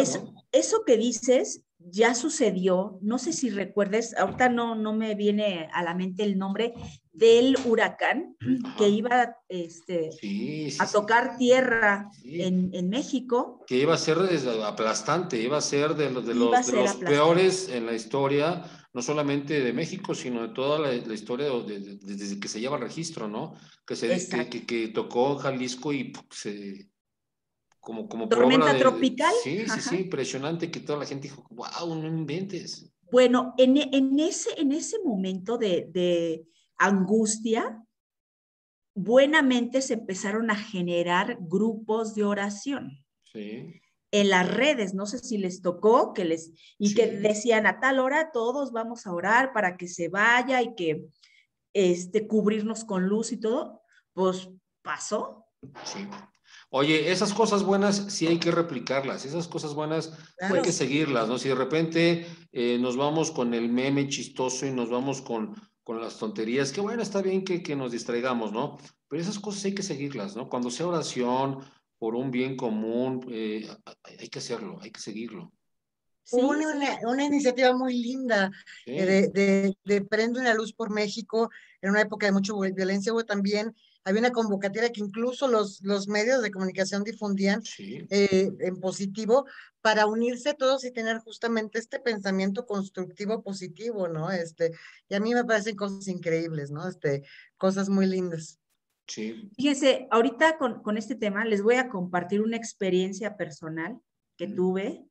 Eso que dices ya sucedió, no sé si recuerdes, ahorita no, no me viene a la mente el nombre del huracán que iba este, a tocar tierra en, en, México. Que iba a ser aplastante, iba a ser de los, de los, de los peores en la historia, no solamente de México, sino de toda la, historia desde que se lleva el registro, ¿no? Que, se, que, que, tocó Jalisco y se como, como tormenta tropical. Sí, sí, sí, impresionante que toda la gente dijo, wow, no inventes. Bueno, en, en ese, en ese momento de, de angustia, buenamente se empezaron a generar grupos de oración. Sí. En las redes, no sé si les tocó, que les, y que decían a tal hora todos vamos a orar para que se vaya y que este, cubrirnos con luz y todo, pues pasó. Sí. Oye, esas cosas buenas sí hay que replicarlas, esas cosas buenas hay que seguirlas, ¿no? Si de repente eh, nos vamos con el meme chistoso y nos vamos con, con las tonterías, que bueno, está bien que, que, nos distraigamos, ¿no? Pero esas cosas hay que seguirlas, ¿no? Cuando sea oración por un bien común, eh, hay que hacerlo, hay que seguirlo. Hubo una, una, iniciativa muy linda eh, de, de, de Prende una Luz por México en una época de mucha violencia. Hubo también había una convocatoria que incluso los, los medios de comunicación difundían eh, en positivo para unirse todos y tener justamente este pensamiento constructivo positivo, ¿no? Este, y a mí me parecen cosas increíbles, ¿no? Este, cosas muy lindas. Sí. Fíjense, ahorita con, con este tema les voy a compartir una experiencia personal que tuve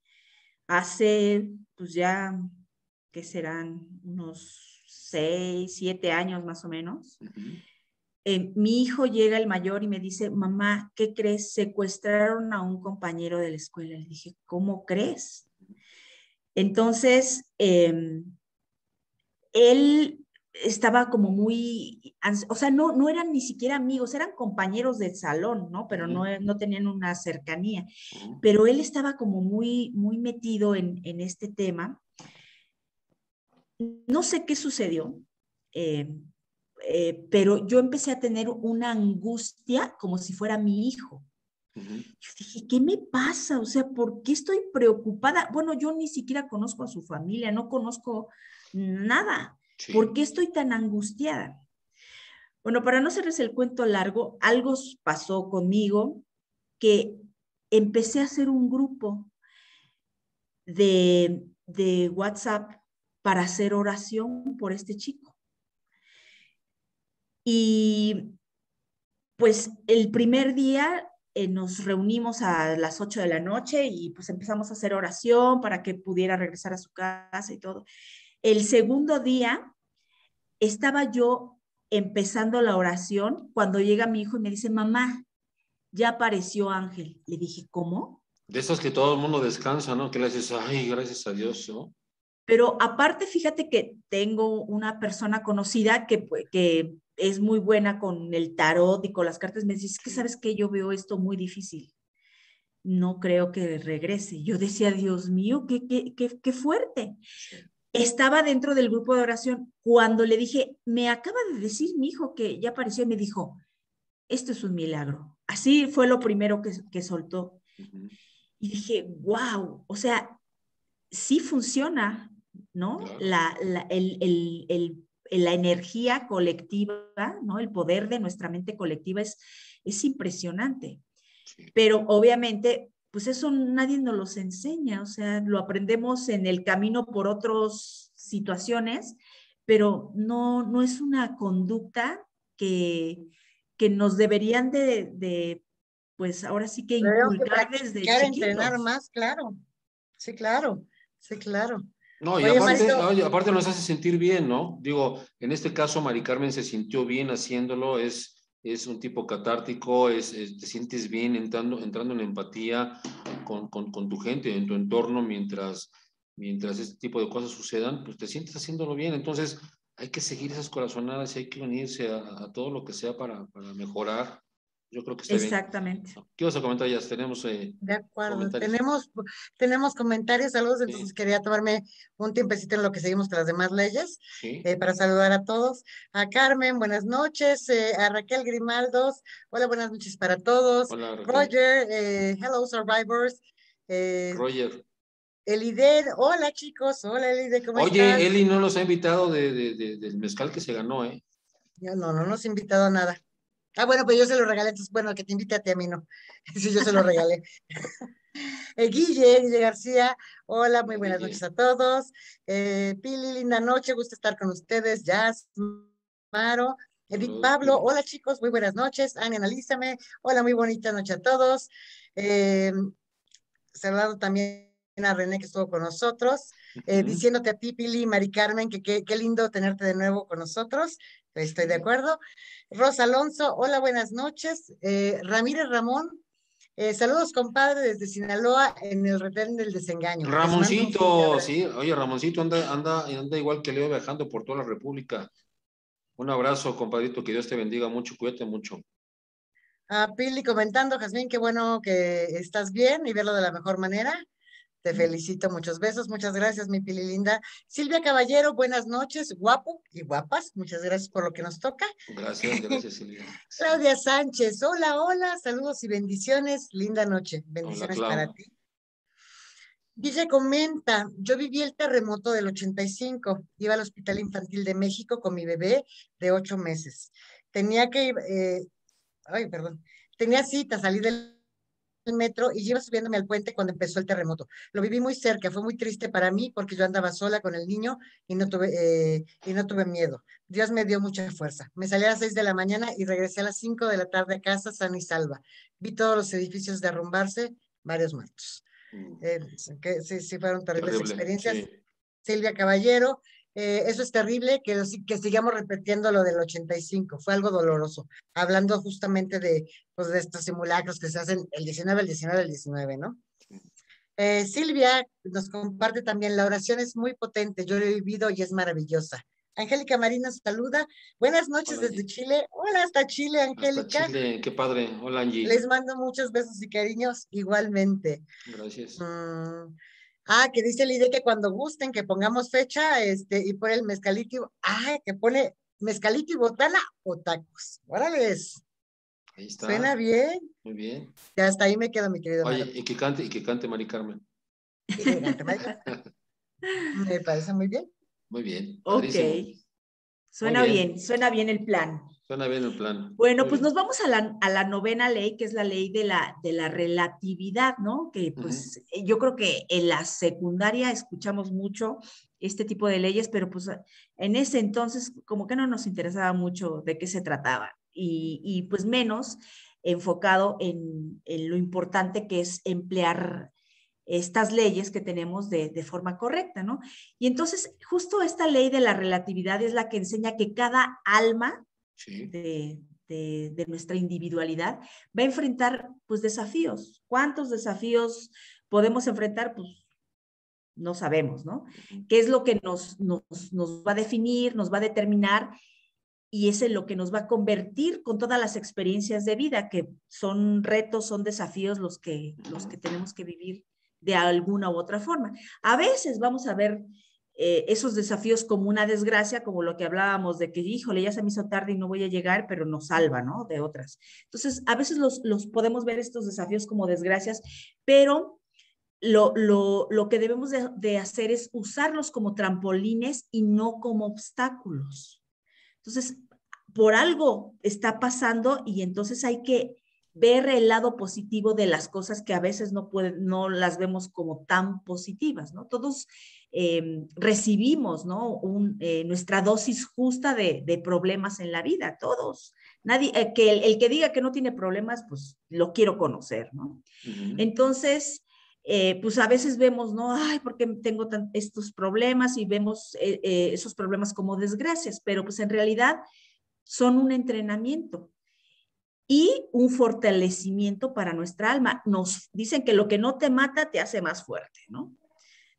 hace, pues ya, que serán unos seis, siete años más o menos. Eh, mi hijo llega el mayor y me dice, mamá, ¿qué crees? Secuestraron a un compañero de la escuela. Le dije, ¿cómo crees? Entonces, em, él estaba como muy, o sea, no, no eran ni siquiera amigos, eran compañeros del salón, ¿no? Pero no, no tenían una cercanía. Pero él estaba como muy, muy metido en, en este tema. No sé qué sucedió. Eh, eh, pero yo empecé a tener una angustia como si fuera mi hijo. Yo dije, ¿qué me pasa? O sea, ¿por qué estoy preocupada? Bueno, yo ni siquiera conozco a su familia, no conozco nada. ¿Por qué estoy tan angustiada? Bueno, para no hacerles el cuento largo, algo pasó conmigo que empecé a hacer un grupo de, de WhatsApp para hacer oración por este chico. Y pues el primer día eh, nos reunimos a las 8 de la noche y pues empezamos a hacer oración para que pudiera regresar a su casa y todo. El segundo día estaba yo empezando la oración cuando llega mi hijo y me dice, mamá, ya apareció Ángel. Le dije, ¿cómo? De esas que todo el mundo descansa, ¿no? Que le dices, ay, gracias a Dios, ¿no? Pero aparte, fíjate que tengo una persona conocida que, que es muy buena con el tarot y con las cartas, me dice, que sabes que yo veo esto muy difícil. No creo que regrese. Yo decía, Dios mío, qué, qué, qué, qué fuerte. Estaba dentro del grupo de oración cuando le dije, me acaba de decir mi hijo que ya apareció y me dijo, esto es un milagro. Así fue lo primero que, que soltó. Y dije, wow, o sea, sí funciona, ¿no? La, la, el, el, el la energía colectiva, ¿no? El poder de nuestra mente colectiva es, es impresionante. Pero obviamente, pues eso nadie nos los enseña, o sea, lo aprendemos en el camino por otras situaciones, pero no, no es una conducta que, que nos deberían de, de, pues ahora sí que inculcar desde chiquitos. entrenar más, claro. Sí, claro. Sí, claro. No, y aparte, aparte nos hace sentir bien, ¿no? Digo, en este caso, Mari Carmen se sintió bien haciéndolo, es, es un tipo catártico, es, te sientes bien entrando, entrando en empatía con, con, con, tu gente, en tu entorno, mientras, mientras este tipo de cosas sucedan, pues te sientes haciéndolo bien. Entonces, hay que seguir esas corazonadas y hay que unirse a, a todo lo que sea para, para mejorar yo creo que está Exactamente. bien. ¿Qué vas a comentar, ya? Tenemos. Eh, de acuerdo, comentarios. tenemos, tenemos comentarios, saludos, entonces sí. quería tomarme un tiempecito en lo que seguimos con las demás leyes sí. eh, para saludar a todos. A Carmen, buenas noches. Eh, a Raquel Grimaldos, hola, buenas noches para todos. Hola. Roger, hello, survivors. Roger. Elide, hola chicos, hola Elide, ¿cómo Oye, estás? Eli no nos ha invitado de, de, de, del mezcal que se ganó, ¿eh? Ya no, no nos ha invitado a nada. Ah, bueno, pues yo se lo regalé, entonces, bueno, que te invite a ti, a mí no. Sí, yo se lo regalé. eh, Guille, Guille García, hola, muy buenas noches a todos. Eh, Pili, linda noche, gusto estar con ustedes. Jazz, Maro, Edith Pablo, hola chicos, muy buenas noches. Ani, analízame, hola, muy bonita noche a todos. Eh, saludado también a René que estuvo con nosotros, eh, uh -huh. diciéndote a ti, Pili, Mari Carmen, que qué lindo tenerte de nuevo con nosotros. Estoy de acuerdo. Rosa Alonso, hola, buenas noches. Eh, Ramírez Ramón, eh, saludos, compadre, desde Sinaloa en el retén del desengaño. Ramoncito, sí, oye, Ramoncito anda, anda, anda igual que Leo viajando por toda la República. Un abrazo, compadrito, que Dios te bendiga mucho, cuídate mucho. A Pili comentando, Jazmín, qué bueno que estás bien y verlo de la mejor manera. Te felicito, muchos besos, muchas gracias, mi Pili linda. Silvia Caballero, buenas noches, guapo y guapas, muchas gracias por lo que nos toca. Gracias, gracias, Silvia. Claudia Sánchez, hola, hola, saludos y bendiciones, linda noche, bendiciones hola, para ti. Dice, comenta, yo viví el terremoto del 85, iba al Hospital Infantil de México con mi bebé de ocho meses. Tenía que, eh, ay, perdón, tenía cita, salí del el metro y iba subiéndome al puente cuando empezó el terremoto. Lo viví muy cerca, fue muy triste para mí porque yo andaba sola con el niño y no tuve, eh, y no tuve miedo. Dios me dio mucha fuerza. Me salí a las seis de la mañana y regresé a las cinco de la tarde a casa sana y salva. Vi todos los edificios derrumbarse, varios muertos. Eh, que, sí, sí, fueron terribles Terrible, experiencias. Sí. Silvia Caballero, eh, eso es terrible, que, que sigamos repitiendo lo del 85, fue algo doloroso, hablando justamente de, pues, de estos simulacros que se hacen el 19, el 19, el 19, ¿no? Eh, Silvia nos comparte también, la oración es muy potente, yo lo he vivido y es maravillosa. Angélica Marina saluda. Buenas noches Hola, desde Chile. Hola hasta Chile, Angélica. Hasta Chile, qué padre. Hola, Angie. Les mando muchos besos y cariños igualmente. Gracias. Mm, Ah, que dice Lidia que cuando gusten que pongamos fecha este, y pone el mezcalito, ah, que pone mezcalito y botana o tacos. Órale. Ahí está. Suena bien. Muy bien. Ya hasta ahí me quedo, mi querido. Oye, y que cante, y que cante Mari Carmen. me parece muy bien. Muy bien. Ok. Padrísimo. Suena muy bien. bien, suena bien el plan. Suena bien el plan. Bueno, Muy pues bien. nos vamos a la, a la, novena ley, que es la ley de la, de la relatividad, ¿no? Que pues uh -huh. yo creo que en la secundaria escuchamos mucho este tipo de leyes, pero pues en ese entonces como que no nos interesaba mucho de qué se trataba y, y pues menos enfocado en, en, lo importante que es emplear estas leyes que tenemos de, de, forma correcta, ¿no? Y entonces justo esta ley de la relatividad es la que enseña que cada alma sí. de, de, de, nuestra individualidad va a enfrentar pues desafíos. ¿Cuántos desafíos podemos enfrentar? Pues no sabemos, ¿no? ¿Qué es lo que nos, nos, nos va a definir, nos va a determinar? Y es en lo que nos va a convertir con todas las experiencias de vida, que son retos, son desafíos los que, los que tenemos que vivir de alguna u otra forma. A veces vamos a ver eh, esos desafíos como una desgracia, como lo que hablábamos de que, híjole, ya se me hizo tarde y no voy a llegar, pero nos salva, ¿no? De otras. Entonces, a veces los, los podemos ver estos desafíos como desgracias, pero lo, lo, lo que debemos de, hacer es usarlos como trampolines y no como obstáculos. Entonces, por algo está pasando y entonces hay que ver el lado positivo de las cosas que a veces no, pueden, no las vemos como tan positivas, ¿no? Todos eh, recibimos, ¿no? Un, eh, nuestra dosis justa de, de, problemas en la vida, todos. Nadie, eh, que el, el, que diga que no tiene problemas, pues lo quiero conocer, ¿no? Uh -huh. Entonces, eh, pues a veces vemos, ¿no? Ay, ¿por qué tengo tan, estos problemas? Y vemos eh, eh, esos problemas como desgracias, pero pues en realidad son un entrenamiento y un fortalecimiento para nuestra alma. Nos dicen que lo que no te mata te hace más fuerte, ¿no?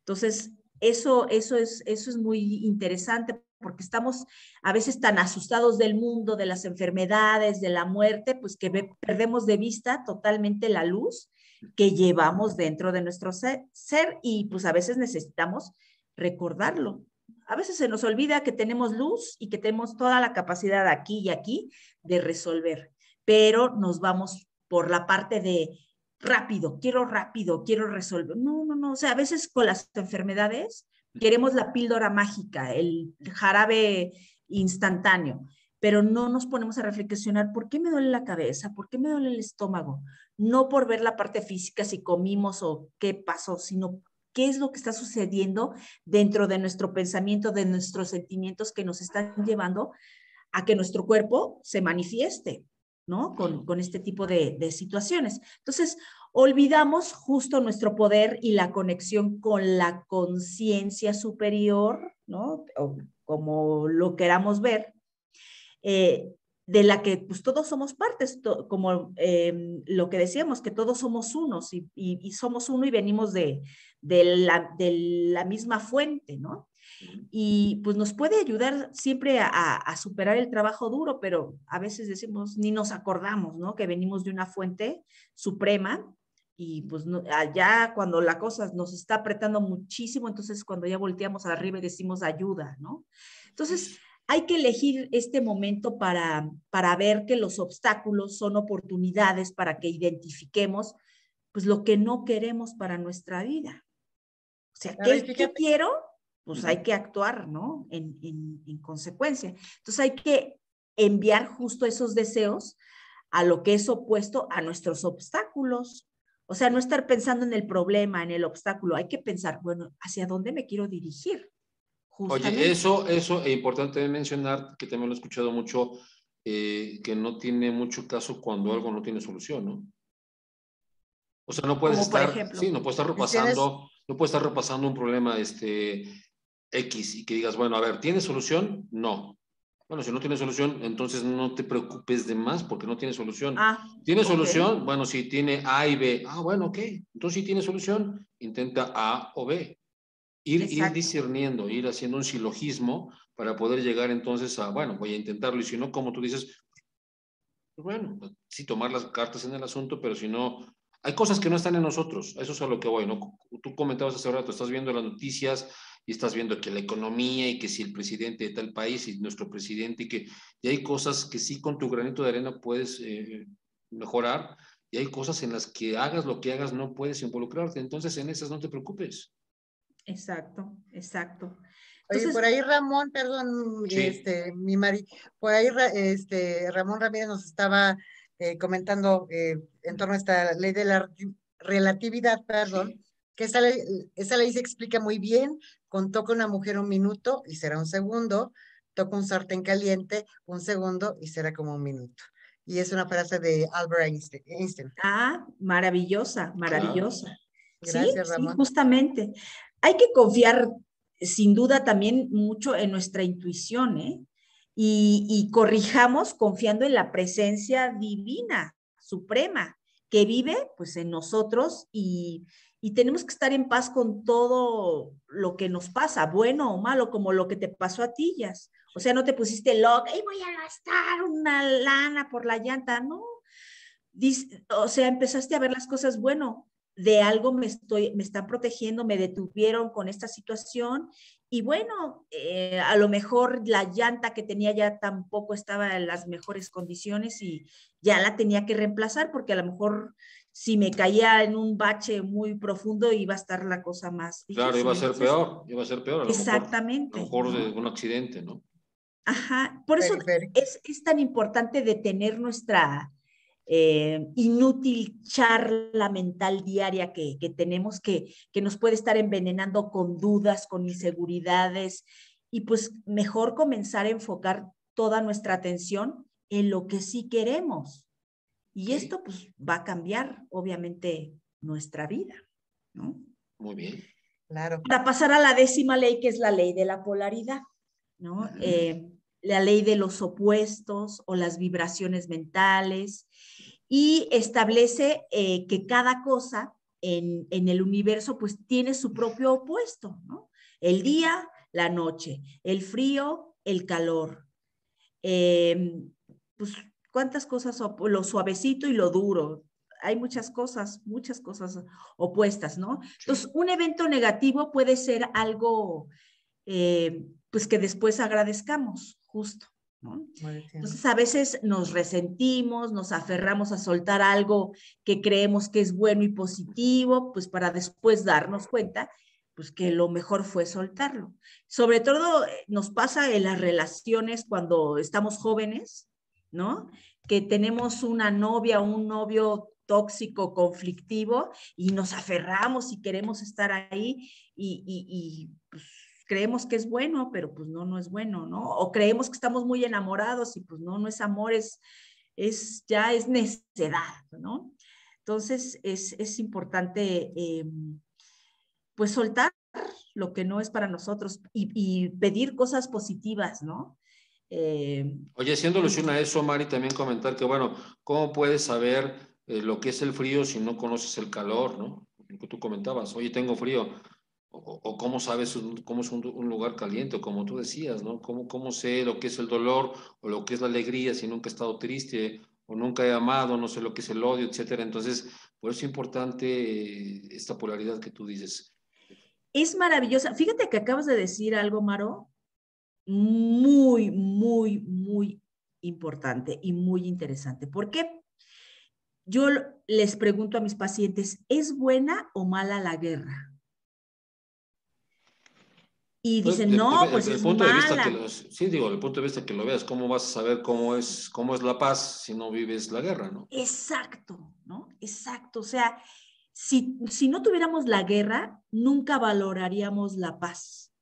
Entonces, eso, eso, es, eso es muy interesante porque estamos a veces tan asustados del mundo, de las enfermedades, de la muerte, pues que perdemos de vista totalmente la luz que llevamos dentro de nuestro ser, ser y pues a veces necesitamos recordarlo. A veces se nos olvida que tenemos luz y que tenemos toda la capacidad aquí y aquí de resolver, pero nos vamos por la parte de rápido, quiero rápido, quiero resolver. No, no, no, o sea, a veces con las enfermedades queremos la píldora mágica, el jarabe instantáneo, pero no nos ponemos a reflexionar por qué me duele la cabeza, por qué me duele el estómago, no por ver la parte física, si comimos o qué pasó, sino qué es lo que está sucediendo dentro de nuestro pensamiento, de nuestros sentimientos que nos están llevando a que nuestro cuerpo se manifieste, ¿no? Con, con este tipo de, de situaciones. Entonces, olvidamos justo nuestro poder y la conexión con la conciencia superior, ¿no? O como lo queramos ver, eh, de la que pues todos somos partes, to, como eh, lo que decíamos, que todos somos unos y, y, y somos uno y venimos de, de, la, de, la, misma fuente, ¿no? Y pues nos puede ayudar siempre a, a, superar el trabajo duro, pero a veces decimos, ni nos acordamos, ¿no? Que venimos de una fuente suprema y pues no, allá cuando la cosa nos está apretando muchísimo, entonces cuando ya volteamos arriba y decimos ayuda, ¿no? Entonces, hay que elegir este momento para, para ver que los obstáculos son oportunidades para que identifiquemos pues lo que no queremos para nuestra vida. O sea, ¿qué, ¿qué quiero? Pues hay que actuar, ¿no? En, en, en, consecuencia. Entonces hay que enviar justo esos deseos a lo que es opuesto a nuestros obstáculos. O sea, no estar pensando en el problema, en el obstáculo. Hay que pensar, bueno, ¿hacia dónde me quiero dirigir? Justamente. Oye, eso, eso es importante mencionar, que también lo he escuchado mucho, eh, que no tiene mucho caso cuando algo no tiene solución, ¿no? O sea, no puedes estar, sí, no puedes estar repasando, no puedes estar repasando un problema este, X y que digas, bueno, a ver, ¿tiene solución? No. Bueno, si no tiene solución, entonces no te preocupes de más porque no tiene solución. Ah, ¿Tiene okay. solución? Bueno, si tiene A y B. Ah, bueno, ok. Entonces, si tiene solución, intenta A o B. Ir, ir, discerniendo, ir haciendo un silogismo para poder llegar entonces a, bueno, voy a intentarlo y si no, como tú dices, pues bueno, sí tomar las cartas en el asunto, pero si no, hay cosas que no están en nosotros, eso es a lo que voy, ¿no? Tú comentabas hace rato, estás viendo las noticias y estás viendo que la economía y que si el presidente de tal país y nuestro presidente y que y hay cosas que sí con tu granito de arena puedes eh, mejorar y hay cosas en las que hagas lo que hagas no puedes involucrarte, entonces en esas no te preocupes. Exacto, exacto. Entonces, Oye, por ahí Ramón, perdón, sí. este, mi Mari, por ahí este, Ramón Ramírez nos estaba eh, comentando eh, en torno a esta ley de la relatividad, perdón, sí. Que esa ley, esa ley se explica muy bien, con toca una mujer un minuto y será un segundo, toca un sartén caliente un segundo y será como un minuto. Y es una frase de Albert Einstein. Ah, maravillosa, maravillosa. Gracias, Ramón. Sí, justamente. Hay que confiar sin duda también mucho en nuestra intuición, ¿eh? Y, y corrijamos confiando en la presencia divina, suprema, que vive pues en nosotros y, y tenemos que estar en paz con todo lo que nos pasa, bueno o malo, como lo que te pasó a ti, Yas. O sea, no te pusiste loca y voy a gastar una lana por la llanta, no. o sea, empezaste a ver las cosas, bueno, de algo me, estoy, me están protegiendo, me detuvieron con esta situación y bueno, eh, a lo mejor la llanta que tenía ya tampoco estaba en las mejores condiciones y ya la tenía que reemplazar porque a lo mejor si me caía en un bache muy profundo iba a estar la cosa más difícil. Claro, iba a ser peor, iba a ser peor. exactamente. a lo mejor de un accidente, ¿no? Ajá, por eso es, es, tan importante detener nuestra eh, inútil charla mental diaria que, que tenemos que, que nos puede estar envenenando con dudas, con inseguridades, y pues mejor comenzar a enfocar toda nuestra atención en lo que sí queremos. Y esto pues va a cambiar, obviamente, nuestra vida, ¿no? Muy bien. Claro. Para pasar a la décima ley, que es la ley de la polaridad, ¿no? Eh, la ley de los opuestos o las vibraciones mentales y establece eh, que cada cosa en, en, el universo pues tiene su propio opuesto, ¿no? El día, la noche, el frío, el calor. Em, pues, ¿cuántas cosas? Lo suavecito y lo duro. Hay muchas cosas, muchas cosas opuestas, ¿no? Entonces, un evento negativo puede ser algo, eh, pues que después agradezcamos, justo. Entonces a veces nos resentimos, nos aferramos a soltar algo que creemos que es bueno y positivo, pues para después darnos cuenta pues que lo mejor fue soltarlo. Sobre todo eh, nos pasa en las relaciones cuando estamos jóvenes, ¿no? Que tenemos una novia o un novio tóxico, conflictivo, y nos aferramos y queremos estar ahí y, pues, creemos que es bueno, pero pues no, no es bueno, ¿no? O creemos que estamos muy enamorados y pues no, no es amor, es, es ya es necedad, ¿no? Entonces es, es importante em, pues soltar lo que no es para nosotros y pedir cosas positivas, ¿no? Eh, Oye, siendo alusión a eso, Mari, también comentar que, bueno, ¿cómo puedes saber eh, lo que es el frío si no conoces el calor, ¿no? Lo que tú comentabas, oye, tengo frío o, cómo sabes cómo es un, lugar caliente, o como tú decías, ¿no? ¿Cómo, ¿Cómo sé lo que es el dolor o lo que es la alegría si nunca he estado triste o nunca he amado, no sé lo que es el odio, etcétera? Entonces, por eso es importante eh, esta polaridad que tú dices. Es maravillosa. Fíjate que acabas de decir algo, Maro, muy, muy, muy importante y muy interesante. ¿Por qué? Yo les pregunto a mis pacientes, ¿es buena o mala la guerra? Y pues, dicen, no, pues es punto mala. De vista sí, digo, el punto de vista que lo veas, ¿cómo vas a saber cómo es, cómo es la paz si no vives la guerra, no? Exacto, ¿no? Exacto. O sea, si, si no tuviéramos la guerra, nunca valoraríamos la paz.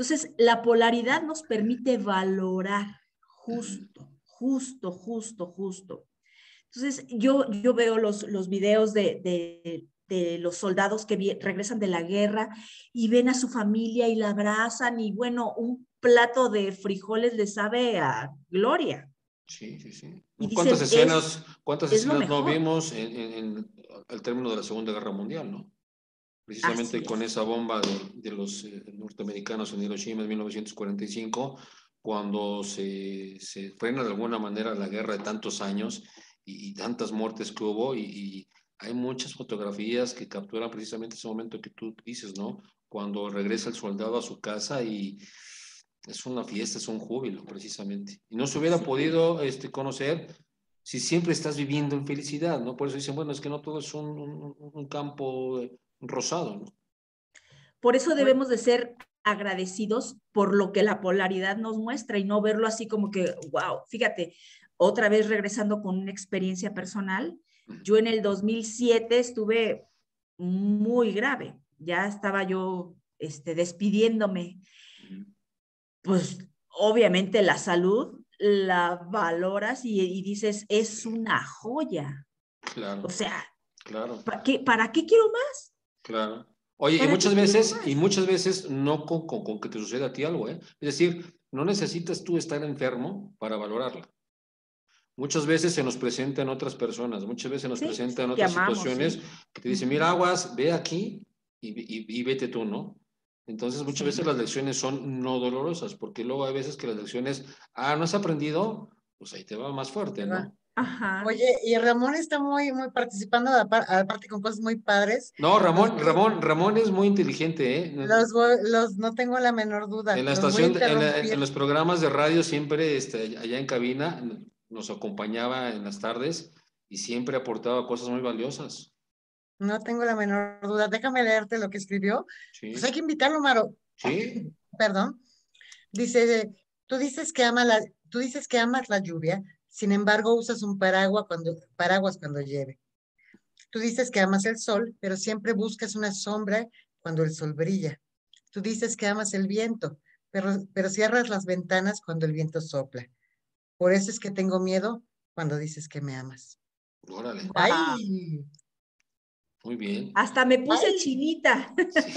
Entonces, la polaridad nos permite valorar justo, justo, justo, justo. Entonces, yo, yo veo los, los videos de, de de los soldados que regresan de la guerra y ven a su familia y la abrazan y bueno, un plato de frijoles les sabe a gloria. Sí, sí, sí. ¿Cuántas escenas, ¿cuántas escenas no vimos en, el término de la Segunda Guerra Mundial, no? Precisamente con esa bomba de, los eh, norteamericanos en Hiroshima en 1945, cuando se, se, frena de alguna manera la guerra de tantos años y, tantas muertes que hubo y hay muchas fotografías que capturan precisamente ese momento que tú dices, ¿no? Cuando regresa el soldado a su casa y es una fiesta, es un júbilo, precisamente. Y no se hubiera podido este, conocer si siempre estás viviendo en felicidad, ¿no? Por eso dicen, bueno, es que no todo es un, un campo rosado, ¿no? Por eso debemos de ser agradecidos por lo que la polaridad nos muestra y no verlo así como que, wow, fíjate, otra vez regresando con una experiencia personal, yo en el 2007 estuve muy grave. Ya estaba yo este, despidiéndome. Pues obviamente la salud la valoras y, dices, es una joya. Claro. O sea, claro. ¿para qué, ¿para qué quiero más? Claro. Oye, y muchas veces, y muchas veces no con, con, que te suceda a ti algo, ¿eh? Es decir, no necesitas tú estar enfermo para valorarla. Muchas veces se nos presentan otras personas, muchas veces se nos presentan otras situaciones que te dicen, mira, aguas, ve aquí y, y, vete tú, ¿no? Entonces, muchas veces las lecciones son no dolorosas, porque luego hay veces que las lecciones, ah, no has aprendido, pues ahí te va más fuerte, ¿no? Ajá. Oye, y Ramón está muy, muy participando, aparte con cosas muy padres. No, Ramón, Ramón, Ramón es muy inteligente, ¿eh? Los, los, no tengo la menor duda. En la estación, en, los programas de radio, siempre este, allá en cabina, nos acompañaba en las tardes y siempre aportaba cosas muy valiosas. No tengo la menor duda. Déjame leerte lo que escribió. Sí. Pues hay que invitarlo, Maro. Sí. Perdón. Dice, tú dices que ama la, tú dices que amas la lluvia, sin embargo usas un paraguas cuando, paraguas cuando llueve. Tú dices que amas el sol, pero siempre buscas una sombra cuando el sol brilla. Tú dices que amas el viento, pero, pero cierras las ventanas cuando el viento sopla. Por eso es que tengo miedo cuando dices que me amas. Órale. Ay. Muy bien. Hasta me puse chinita.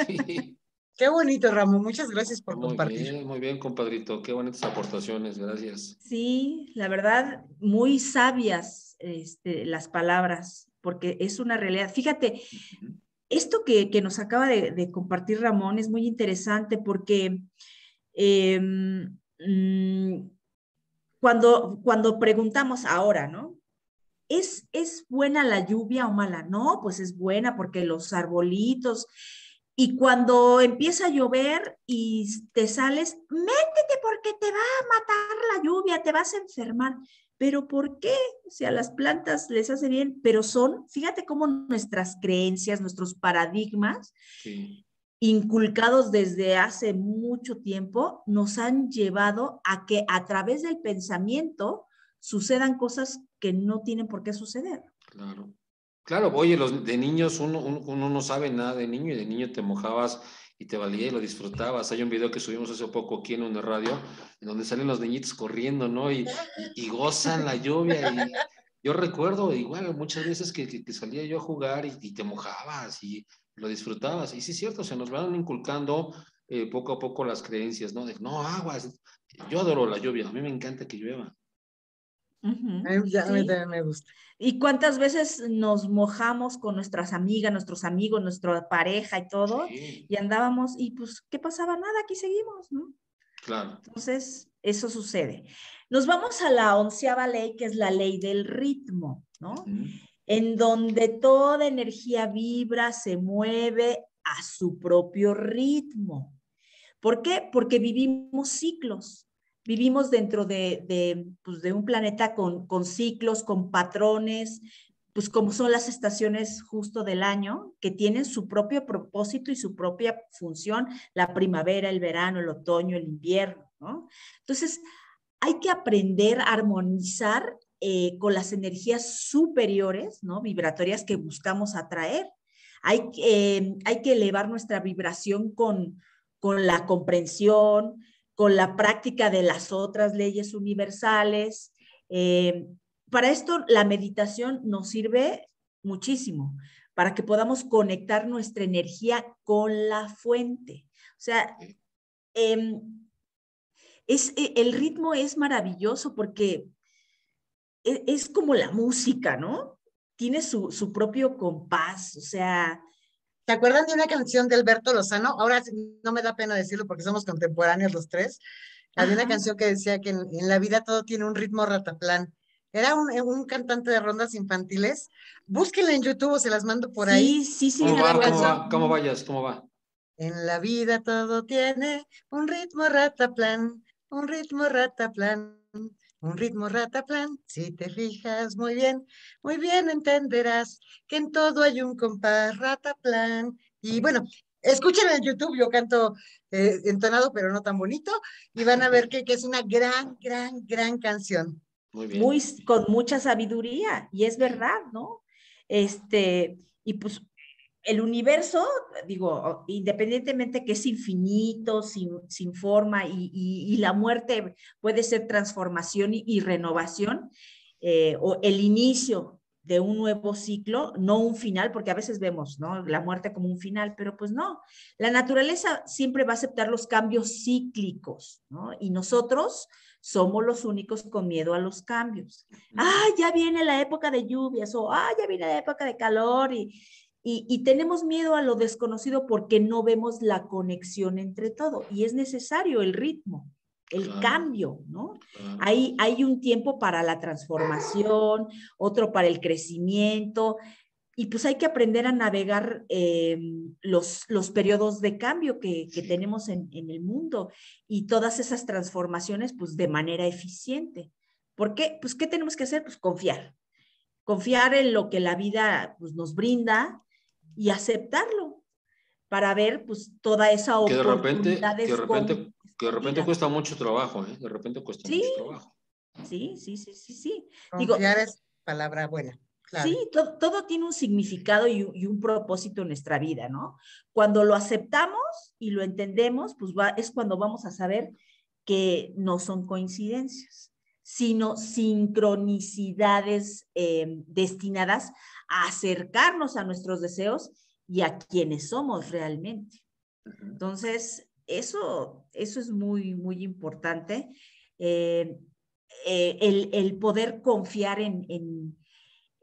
Sí. Qué bonito, Ramón. Muchas gracias por compartir. Muy bien, muy bien, compadrito. Qué bonitas aportaciones. Gracias. Sí, la verdad, muy sabias este, las palabras, porque es una realidad. Fíjate, esto que, nos acaba de, compartir Ramón es muy interesante porque em, mm, cuando, cuando preguntamos ahora, ¿no? ¿Es, ¿Es buena la lluvia o mala? No, pues es buena porque los arbolitos, y cuando empieza a llover y te sales, métete porque te va a matar la lluvia, te vas a enfermar. Pero ¿por qué? Si a las plantas les hace bien, pero son, fíjate cómo nuestras creencias, nuestros paradigmas, sí inculcados desde hace mucho tiempo, nos han llevado a que a través del pensamiento sucedan cosas que no tienen por qué suceder. Claro. Claro, oye, los de niños uno, uno, no sabe nada de niño y de niño te mojabas y te valía y lo disfrutabas. Hay un video que subimos hace poco aquí en una radio, en donde salen los niñitos corriendo, ¿no? Y, y, gozan la lluvia. Y yo recuerdo igual muchas veces que, que, salía yo a jugar y, te mojabas y lo disfrutabas. Y sí es cierto, se nos van inculcando eh, poco a poco las creencias, ¿no? De, no, aguas, yo adoro la lluvia, a mí me encanta que llueva. Ya, A mí también me gusta. ¿Y cuántas veces nos mojamos con nuestras amigas, nuestros amigos, nuestra pareja y todo? Y andábamos y pues, ¿qué pasaba? Nada, aquí seguimos, ¿no? Claro. Entonces, eso sucede. Nos vamos a la onceava ley, que es la ley del ritmo, ¿no? en donde toda energía vibra, se mueve a su propio ritmo. ¿Por qué? Porque vivimos ciclos. Vivimos dentro de, pues, un planeta con, con, ciclos, con patrones, pues como son las estaciones justo del año, que tienen su propio propósito y su propia función, la primavera, el verano, el otoño, el invierno, ¿no? Entonces, hay que aprender a armonizar eh, con las energías superiores, ¿no? Vibratorias que buscamos atraer. Hay, eh, hay que elevar nuestra vibración con, con la comprensión, con la práctica de las otras leyes universales. Eh, para esto, la meditación nos sirve muchísimo, para que podamos conectar nuestra energía con la fuente. O sea, em, es, el ritmo es maravilloso porque e, es, como la música, ¿no? Tiene su, su, propio compás, o sea... ¿Se acuerdan de una canción de Alberto Lozano? Ahora no me da pena decirlo porque somos contemporáneos los tres. Había una canción que decía que en, la vida todo tiene un ritmo rataplan. Era un, un, cantante de rondas infantiles. Búsquenla en YouTube o se las mando por ahí. Sí, sí, sí. ¿Cómo, va, cómo, va, ¿Cómo vayas? ¿Cómo va? En la vida todo tiene un ritmo rataplan, un ritmo rataplan un ritmo rataplan, si te fijas muy bien, muy bien entenderás que en todo hay un compás rataplan. Y bueno, escuchen en YouTube, yo canto eh, entonado, pero no tan bonito, y van a ver que, que es una gran, gran, gran canción. Muy bien. Muy, con mucha sabiduría, y es verdad, ¿no? Este, y pues el universo, digo, independientemente que es infinito, sin, sin forma, y, y, la muerte puede ser transformación y, renovación, eh, o el inicio de un nuevo ciclo, no un final, porque a veces vemos ¿no? la muerte como un final, pero pues no, la naturaleza siempre va a aceptar los cambios cíclicos, ¿no? Y nosotros somos los únicos con miedo a los cambios. Ah, ya viene la época de lluvias o ah, ya viene la época de calor y, y, tenemos miedo a lo desconocido porque no vemos la conexión entre todo y es necesario el ritmo, el cambio, ¿no? Hay, hay un tiempo para la transformación, otro para el crecimiento y pues hay que aprender a navegar eh, los, los periodos de cambio que, que tenemos en, en, el mundo y todas esas transformaciones pues de manera eficiente. ¿Por qué? Pues ¿qué tenemos que hacer? Pues confiar. Confiar en lo que la vida pues, nos brinda, y aceptarlo para ver pues toda esa oportunidad. Que de repente, que de repente, que de repente cuesta mucho trabajo, ¿eh? De repente cuesta mucho trabajo. Sí, sí, sí, sí, sí. Confiar es palabra buena. Sí, todo, todo, tiene un significado y, y, un propósito en nuestra vida, ¿no? Cuando lo aceptamos y lo entendemos, pues va, es cuando vamos a saber que no son coincidencias, sino sincronicidades eh, destinadas acercarnos a nuestros deseos y a quienes somos realmente. Entonces, eso, eso es muy, muy importante. Eh, eh, el, poder confiar en,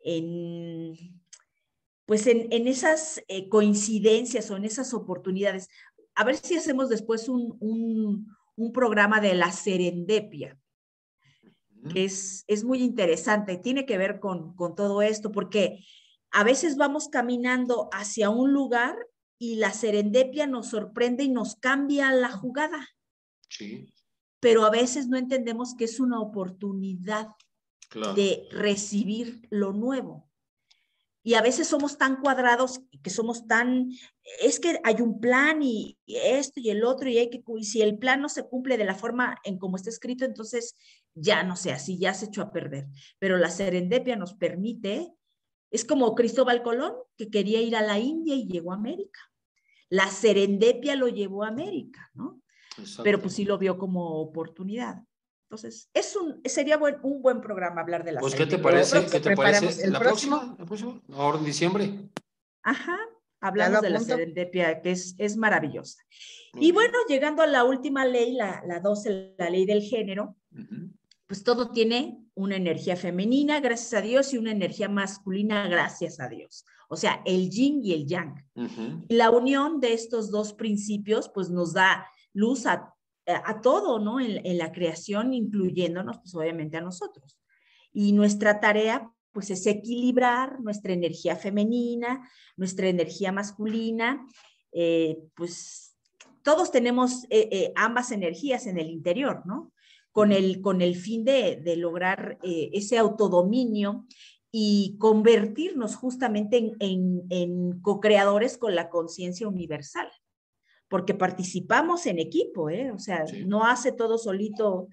en, pues en, esas eh, coincidencias o en esas oportunidades. A ver si hacemos después un, un programa de la es, es muy interesante, tiene que ver con, con todo esto, porque a veces vamos caminando hacia un lugar y la serendepia nos sorprende y nos cambia la jugada. Sí. Pero a veces no entendemos que es una oportunidad de recibir lo nuevo y a veces somos tan cuadrados que somos tan, es que hay un plan y, esto y el otro y hay que, y si el plan no se cumple de la forma en como está escrito, entonces ya no sé, así ya se echó a perder. Pero la serendipia nos permite, es como Cristóbal Colón, que quería ir a la India y llegó a América. La serendipia lo llevó a América, ¿no? Pero pues sí lo vio como oportunidad. Entonces, es un, sería un buen programa hablar de la Pues, ¿qué te parece? ¿Qué te parece? ¿La próxima? ¿La próxima? Ahora en diciembre. Ajá, hablamos de la serendipia, que es, es maravillosa. y bueno, llegando a la última ley, la, la 12, la ley del género, pues todo tiene una energía femenina, gracias a Dios, y una energía masculina, gracias a Dios. O sea, el yin y el yang. Y la unión de estos dos principios, pues nos da luz a a todo, ¿no? En, la creación, incluyéndonos, pues obviamente a nosotros. Y nuestra tarea, pues es equilibrar nuestra energía femenina, nuestra energía masculina, eh, pues todos tenemos eh, eh, ambas energías en el interior, ¿no? Con el, con el fin de, lograr ese autodominio y convertirnos justamente en, en, en co-creadores con la conciencia universal porque participamos en equipo, ¿eh? O sea, no hace todo solito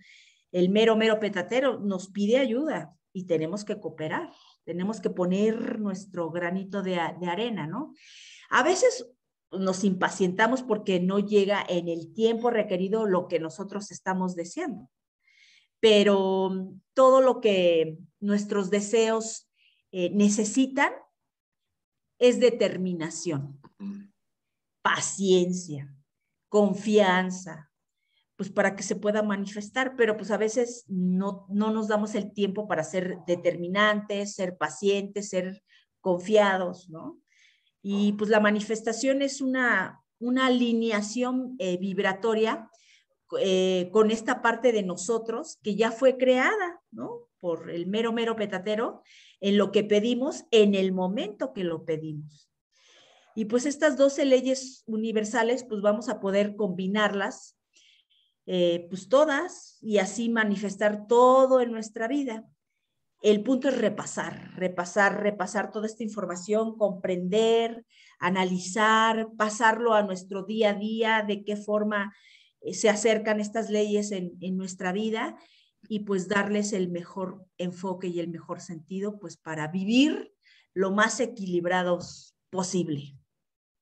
el mero, mero petatero, nos pide ayuda y tenemos que cooperar, tenemos que poner nuestro granito de, de arena, ¿no? A veces nos impacientamos porque no llega en el tiempo requerido lo que nosotros estamos deseando, pero todo lo que nuestros deseos eh, necesitan es determinación paciencia, confianza, pues para que se pueda manifestar, pero pues a veces no, no nos damos el tiempo para ser determinantes, ser pacientes, ser confiados, ¿no? Y pues la manifestación es una, una alineación eh, vibratoria eh, con esta parte de nosotros que ya fue creada, ¿no? Por el mero, mero petatero, en lo que pedimos, en el momento que lo pedimos. Y pues estas 12 leyes universales, pues vamos a poder combinarlas, eh, pues todas, y así manifestar todo en nuestra vida. El punto es repasar, repasar, repasar toda esta información, comprender, analizar, pasarlo a nuestro día a día, de qué forma eh, se acercan estas leyes en, en nuestra vida y pues darles el mejor enfoque y el mejor sentido, pues para vivir lo más equilibrados posible.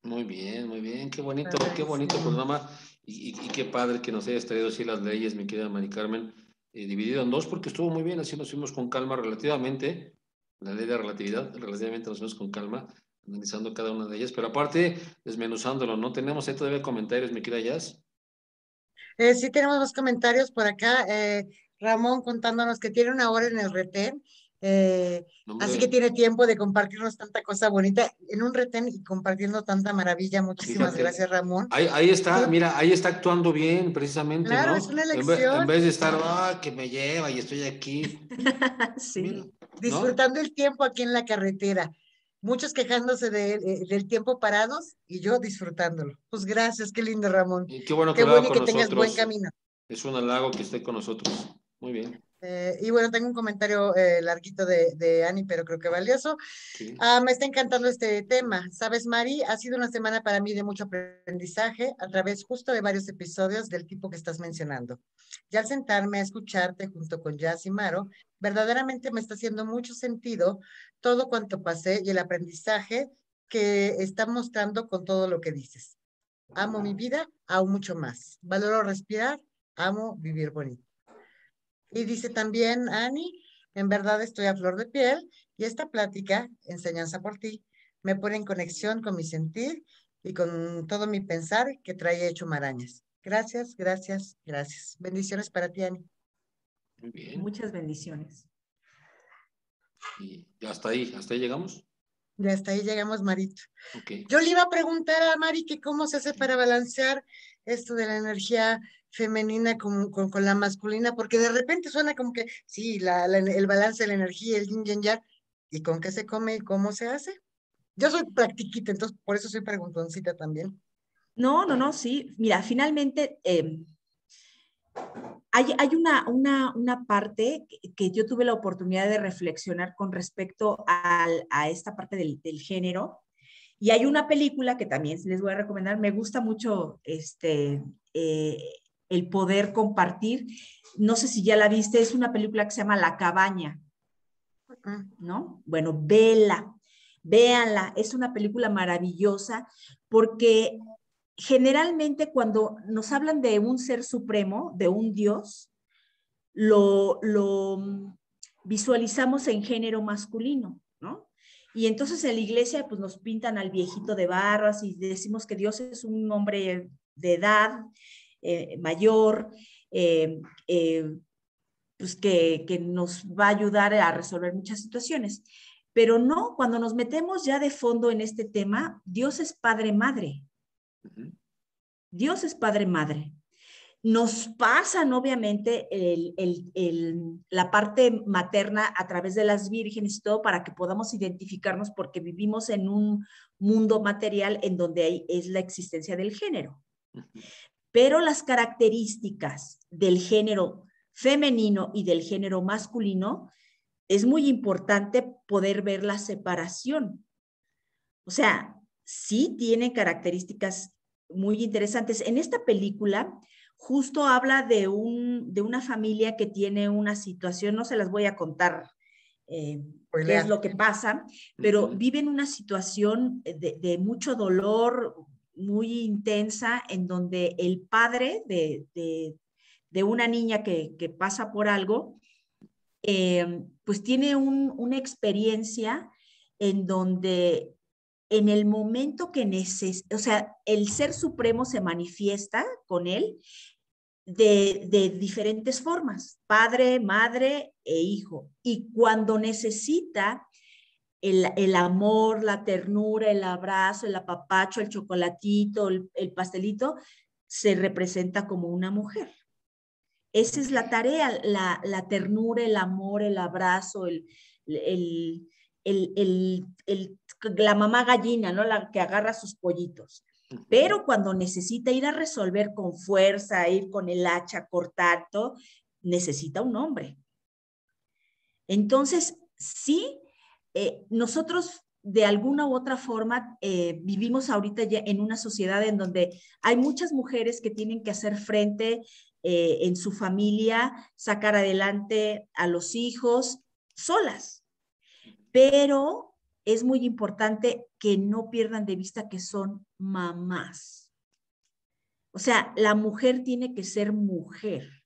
Muy bien, muy bien, qué bonito, qué bonito programa y, qué padre que nos hayas traído así las leyes, mi querida Mari Carmen, eh, dividido en dos, porque estuvo muy bien, así nos fuimos con calma relativamente, la ley de relatividad, relativamente nos fuimos con calma, analizando cada una de ellas, pero aparte, desmenuzándolo, ¿no? Tenemos ahí todavía comentarios, mi querida Jazz. Eh, sí, tenemos más comentarios por acá. Eh, Ramón contándonos que tiene una hora en el retén eh, así que tiene tiempo de compartirnos tanta cosa bonita en un retén y compartiendo tanta maravilla. Muchísimas gracias, Ramón. Ahí, está, mira, ahí está actuando bien, precisamente. Claro, es una elección. En vez, de estar, ah, que me lleva y estoy aquí. sí. Disfrutando el tiempo aquí en la carretera. Muchos quejándose eh, del tiempo parados y yo disfrutándolo. Pues gracias, qué lindo, Ramón. qué bueno que, bueno que tengas buen camino. Es un halago que esté con nosotros. Muy bien. Eh, y bueno, tengo un comentario eh, larguito de, de, Ani, pero creo que valioso. Ah, me está encantando este tema. Sabes, Mari, ha sido una semana para mí de mucho aprendizaje a través justo de varios episodios del tipo que estás mencionando. Y al sentarme a escucharte junto con Jazz y Maro, verdaderamente me está haciendo mucho sentido todo cuanto pasé y el aprendizaje que está mostrando con todo lo que dices. Amo mi vida aún mucho más. Valoro respirar, amo vivir bonito. Y dice también Ani, en verdad estoy a flor de piel y esta plática, enseñanza por ti, me pone en conexión con mi sentir y con todo mi pensar que trae hecho marañas. Gracias, gracias, gracias. Bendiciones para ti, Ani. Muy bien. Muchas bendiciones. Y hasta ahí, hasta ahí llegamos. Ya hasta ahí llegamos, Marito. Yo le iba a preguntar a Mari que cómo se hace para balancear esto de la energía femenina con, con, la masculina, porque de repente suena como que, sí, el balance de la energía, el yin yang yang, ¿y con qué se come y cómo se hace? Yo soy practiquita, entonces por eso soy preguntoncita también. No, no, no, sí. Mira, finalmente em, hay, hay una, una, una, parte que yo tuve la oportunidad de reflexionar con respecto al, a esta parte del, del, género. Y hay una película que también les voy a recomendar, me gusta mucho este, eh, el poder compartir. No sé si ya la viste, es una película que se llama La cabaña, ¿no? Bueno, vela, véanla, es una película maravillosa porque generalmente cuando nos hablan de un ser supremo, de un Dios, lo, lo visualizamos en género masculino, ¿no? Y entonces en la iglesia pues nos pintan al viejito de barras y decimos que Dios es un hombre de edad eh, mayor, eh, eh, pues que, nos va a ayudar a resolver muchas situaciones. Pero no, cuando nos metemos ya de fondo en este tema, Dios es Padre Madre. Dios es Padre Madre. Nos pasan, obviamente, la parte materna a través de las vírgenes y todo para que podamos identificarnos porque vivimos en un mundo material en donde es la existencia del género pero las características del género femenino y del género masculino, es muy importante poder ver la separación. O sea, sí tiene características muy interesantes. En esta película justo habla de, un, de una familia que tiene una situación, no se las voy a contar eh, qué es lo que pasa, pero viven una situación de, de, mucho dolor, muy intensa en donde el padre de, una niña que, pasa por algo, eh, pues tiene una experiencia en donde en el momento que necesita, o sea, el ser supremo se manifiesta con él de, de, diferentes formas, padre, madre e hijo. Y cuando necesita el, amor, la ternura, el abrazo, el apapacho, el chocolatito, el, pastelito, se representa como una mujer. Esa es la tarea, la, ternura, el amor, el abrazo, el, la mamá gallina, ¿no? La que agarra sus pollitos. Pero cuando necesita ir a resolver con fuerza, ir con el hacha, cortar todo, necesita un hombre. Entonces, sí, eh, nosotros de alguna u otra forma eh, vivimos ahorita ya en una sociedad en donde hay muchas mujeres que tienen que hacer frente eh, en su familia, sacar adelante a los hijos solas. Pero es muy importante que no pierdan de vista que son mamás. O sea, la mujer tiene que ser mujer.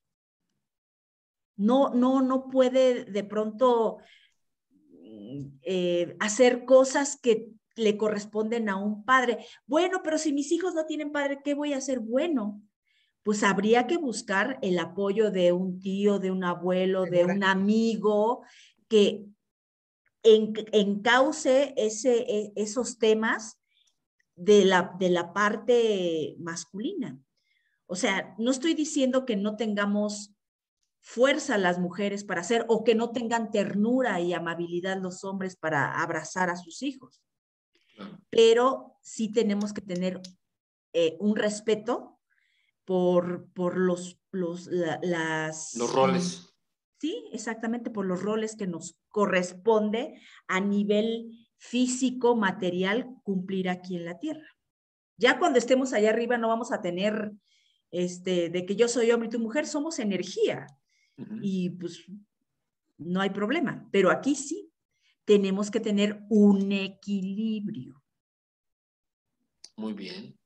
No, no, no puede de pronto eh, hacer cosas que le corresponden a un padre. Bueno, pero si mis hijos no tienen padre, ¿qué voy a hacer? Bueno, pues habría que buscar el apoyo de un tío, de un abuelo, de un amigo que encauce ese, e, esos temas de la, de la parte masculina. O sea, no estoy diciendo que no tengamos fuerza las mujeres para hacer o que no tengan ternura y amabilidad los hombres para abrazar a sus hijos. Pero sí tenemos que tener eh, un respeto por, por los, los, las... Los roles. Sí, exactamente, por los roles que nos corresponde a nivel físico, material, cumplir aquí en la Tierra. Ya cuando estemos allá arriba no vamos a tener, este, de que yo soy hombre y tu mujer, somos energía. Y pues no hay problema, pero aquí sí tenemos que tener un equilibrio. Muy bien.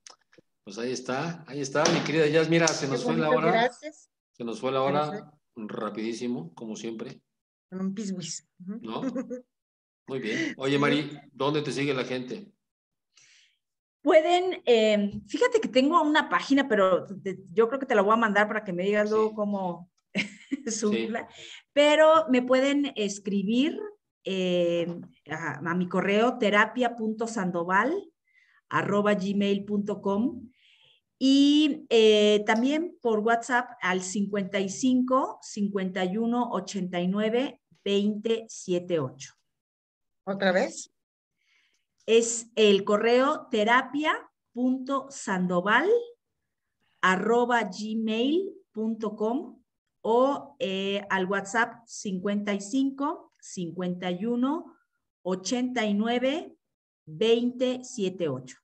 Pues ahí está, ahí está, mi querida Jazz. Mira, se nos fue la hora. Gracias. Se nos fue la hora rapidísimo, como siempre. Con un piswis. ¿No? Muy bien. Oye, Mari, ¿dónde te sigue la gente? Pueden, eh, fíjate que tengo una página, pero yo creo que te la voy a mandar para que me digas luego cómo, Pero me pueden escribir eh, a, mi correo terapia.sandoval arroba gmail.com y eh, también por WhatsApp al 55 51 89 20 78. ¿Otra vez? Es el correo terapia.sandoval arroba gmail.com o eh, al WhatsApp 55 51 89 20 78.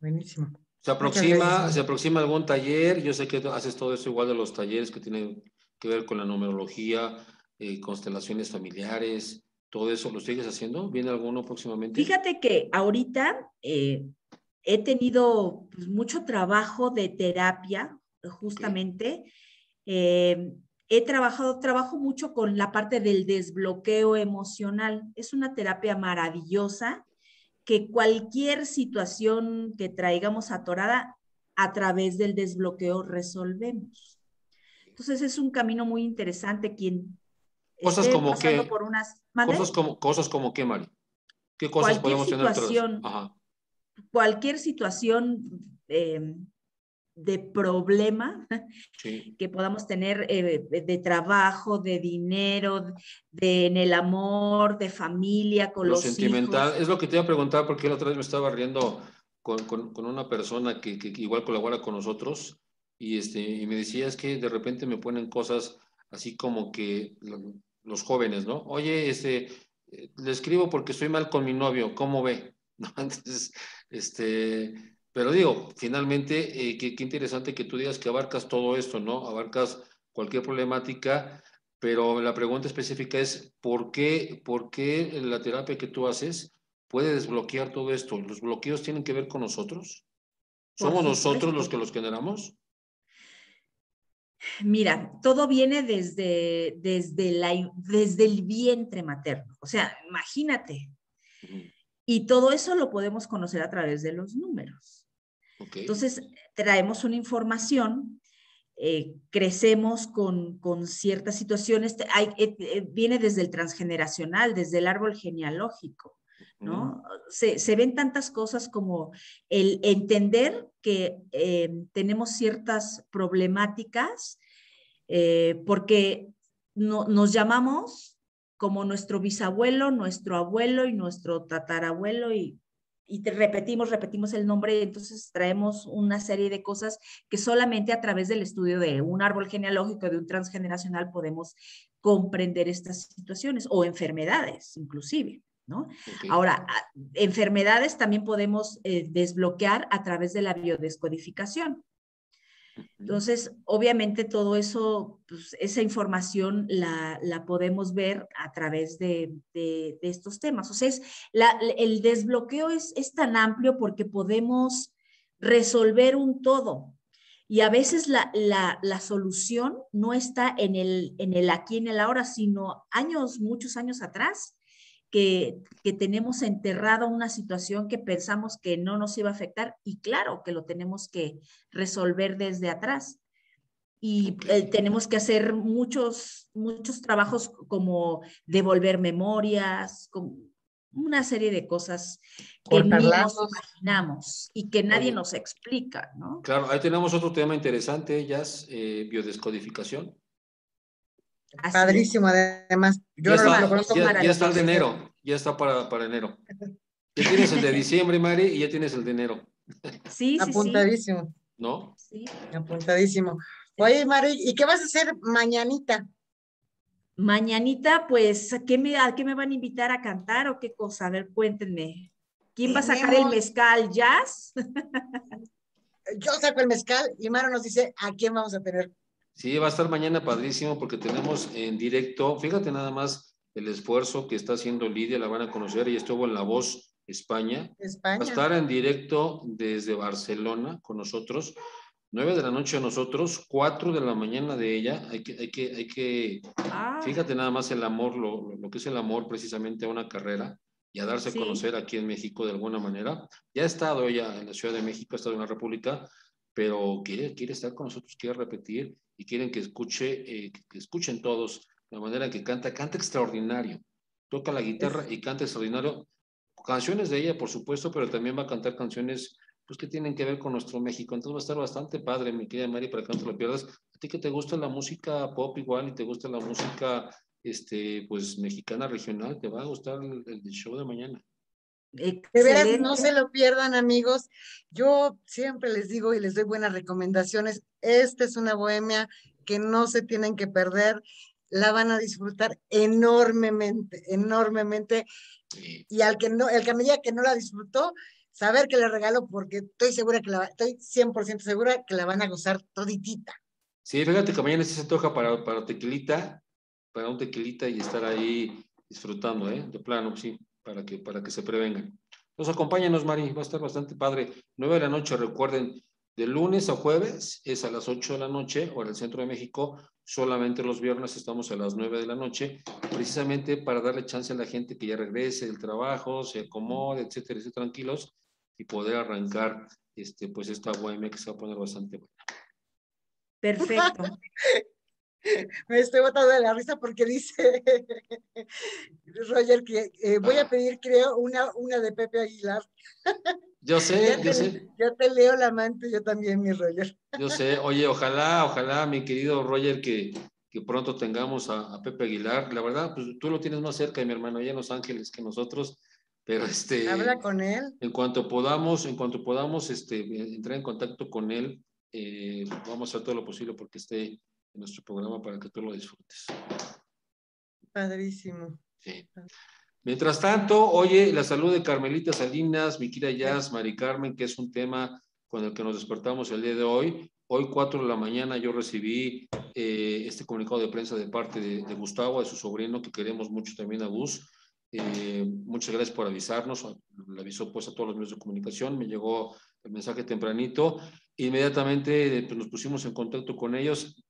Buenísimo. Se aproxima, se aproxima algún taller. Yo sé que haces todo eso igual de los talleres que tienen que ver con la numerología, eh, constelaciones familiares, todo eso. ¿Lo sigues haciendo? ¿Viene alguno próximamente? Fíjate que ahorita eh, he tenido pues, mucho trabajo de terapia, justamente. Eh, he trabajado, trabajo mucho con la parte del desbloqueo emocional. Es una terapia maravillosa que cualquier situación que traigamos atorada, a través del desbloqueo resolvemos. Entonces es un camino muy interesante quien cosas como que por unas cosas como cosas como qué Mari qué cosas podemos tener cualquier situación eh, de problema que podamos tener eh, de trabajo, de dinero, de en el amor, de familia, con lo los sentimental. Es lo que te iba a preguntar porque la otra vez me estaba riendo con, con, una persona que, que, igual colabora con nosotros y, este, y me decía es que de repente me ponen cosas así como que los jóvenes, ¿no? Oye, este, eh, le escribo porque estoy mal con mi novio, ¿cómo ve? ¿No? Entonces, este pero digo, finalmente, eh, qué, interesante que tú digas que abarcas todo esto, ¿no? Abarcas cualquier problemática, pero la pregunta específica es, ¿por qué, ¿por qué la terapia que tú haces puede desbloquear todo esto? ¿Los bloqueos tienen que ver con nosotros? ¿Somos nosotros los que los generamos? Mira, todo viene desde, desde, la, desde el vientre materno. O sea, imagínate. Y todo eso lo podemos conocer a través de los números. Entonces, traemos una información, eh, crecemos con, ciertas situaciones, eh, eh, viene desde el transgeneracional, desde el árbol genealógico, ¿no? se, ven tantas cosas como el entender que tenemos ciertas problemáticas porque nos llamamos como nuestro bisabuelo, nuestro abuelo y nuestro tatarabuelo y y te repetimos, repetimos el nombre, entonces traemos una serie de cosas que solamente a través del estudio de un árbol genealógico, de un transgeneracional, podemos comprender estas situaciones o enfermedades inclusive. ¿No? Ahora, enfermedades también podemos eh, desbloquear a través de la biodescodificación. Entonces, obviamente todo eso, pues, esa información la, podemos ver a través de, estos temas. O sea, el desbloqueo es, es tan amplio porque podemos resolver un todo. Y a veces la, solución no está en el, en el aquí, en el ahora, sino años, muchos años atrás, que, que tenemos enterrado una situación que pensamos que no nos iba a afectar y claro que lo tenemos que resolver desde atrás. Y eh, tenemos que hacer muchos, muchos trabajos como devolver memorias, como una serie de cosas que ni nos imaginamos y que nadie nos explica, ¿no? Claro, ahí tenemos otro tema interesante, ellas, eh, biodescodificación. Padrísimo, además. Yo ya, está, ya, está el de enero, ya está para, para enero. Ya tienes el de diciembre, Mari, y ya tienes el de enero. Sí, sí, Apuntadísimo. ¿No? Sí. Apuntadísimo. Oye, Mari, ¿y qué vas a hacer mañanita? Mañanita, pues, ¿a qué, me, ¿a qué me van a invitar a cantar o qué cosa? A ver, cuéntenme. ¿Quién va a sacar el mezcal? ¿Jazz? Yo saco el mezcal y Maro nos dice a quién vamos a tener. Sí, va a estar mañana padrísimo porque tenemos en directo, fíjate nada más el esfuerzo que está haciendo Lidia, la van a conocer, y estuvo en La Voz España. España. Va a estar en directo desde Barcelona con nosotros. 9 de la noche a nosotros, 4 de la mañana de ella. Hay que, hay que, hay que, ah. fíjate nada más el amor, lo, lo, que es el amor precisamente a una carrera y a darse a conocer aquí en México de alguna manera. Ya ha estado ella en la Ciudad de México, ha estado en la República, pero quiere, quiere estar con nosotros, quiere repetir y quieren que escuche, eh, que escuchen todos la manera que canta, canta extraordinario, toca la guitarra y canta extraordinario. Canciones de ella, por supuesto, pero también va a cantar canciones pues que tienen que ver con nuestro México. Entonces va a estar bastante padre, mi querida Mari, para que no te lo pierdas. A ti que te gusta la música pop igual y te gusta la música este, pues mexicana regional, te va a gustar el, show de mañana. De veras, no se lo pierdan, amigos. Yo siempre les digo y les doy buenas recomendaciones. Esta es una bohemia que no se tienen que perder. La van a disfrutar enormemente, enormemente. Y al que no, el que me diga que no la disfrutó, saber que le regalo porque estoy segura que la, estoy 100% segura que la van a gozar toditita. Sí, fíjate que mañana se toca para, para tequilita, para un tequilita y estar ahí disfrutando, ¿eh? De plano, sí, para que, para que se prevengan. Nos acompáñanos, Mari, va a estar bastante padre. 9 de la noche, recuerden, de lunes a jueves es a las 8 de la noche, hora del centro de México. Solamente los viernes estamos a las 9 de la noche, precisamente para darle chance a la gente que ya regrese del trabajo, se acomode, etcétera, etcétera, tranquilos y poder arrancar este, pues esta UAM que se va a poner bastante buena. Perfecto. Me estoy botando de la risa porque dice Roger que eh, voy a pedir, creo, una, una de Pepe Aguilar. Yo sé, yo sé. Yo te leo la amante, yo también, mi Roger. Yo sé, oye, ojalá, ojalá, mi querido Roger, que, que pronto tengamos a, a, Pepe Aguilar. La verdad, pues tú lo tienes más cerca de mi hermano allá en Los Ángeles que nosotros. Pero este. Habla con él. En cuanto podamos, en cuanto podamos este, entrar en contacto con él, eh, vamos a hacer todo lo posible porque esté en nuestro programa para que tú lo disfrutes. Padrísimo. Sí. Mientras tanto, oye, la salud de Carmelita Salinas, mi querida Jazz, Mari Carmen, que es un tema con el que nos despertamos el día de hoy. Hoy, 4 de la mañana, yo recibí eh, este comunicado de prensa de parte de, de, Gustavo, de su sobrino, que queremos mucho también a Gus, eh, muchas gracias por avisarnos. Le avisó pues a todos los medios de comunicación. Me llegó el mensaje tempranito. Inmediatamente pues, nos pusimos en contacto con ellos.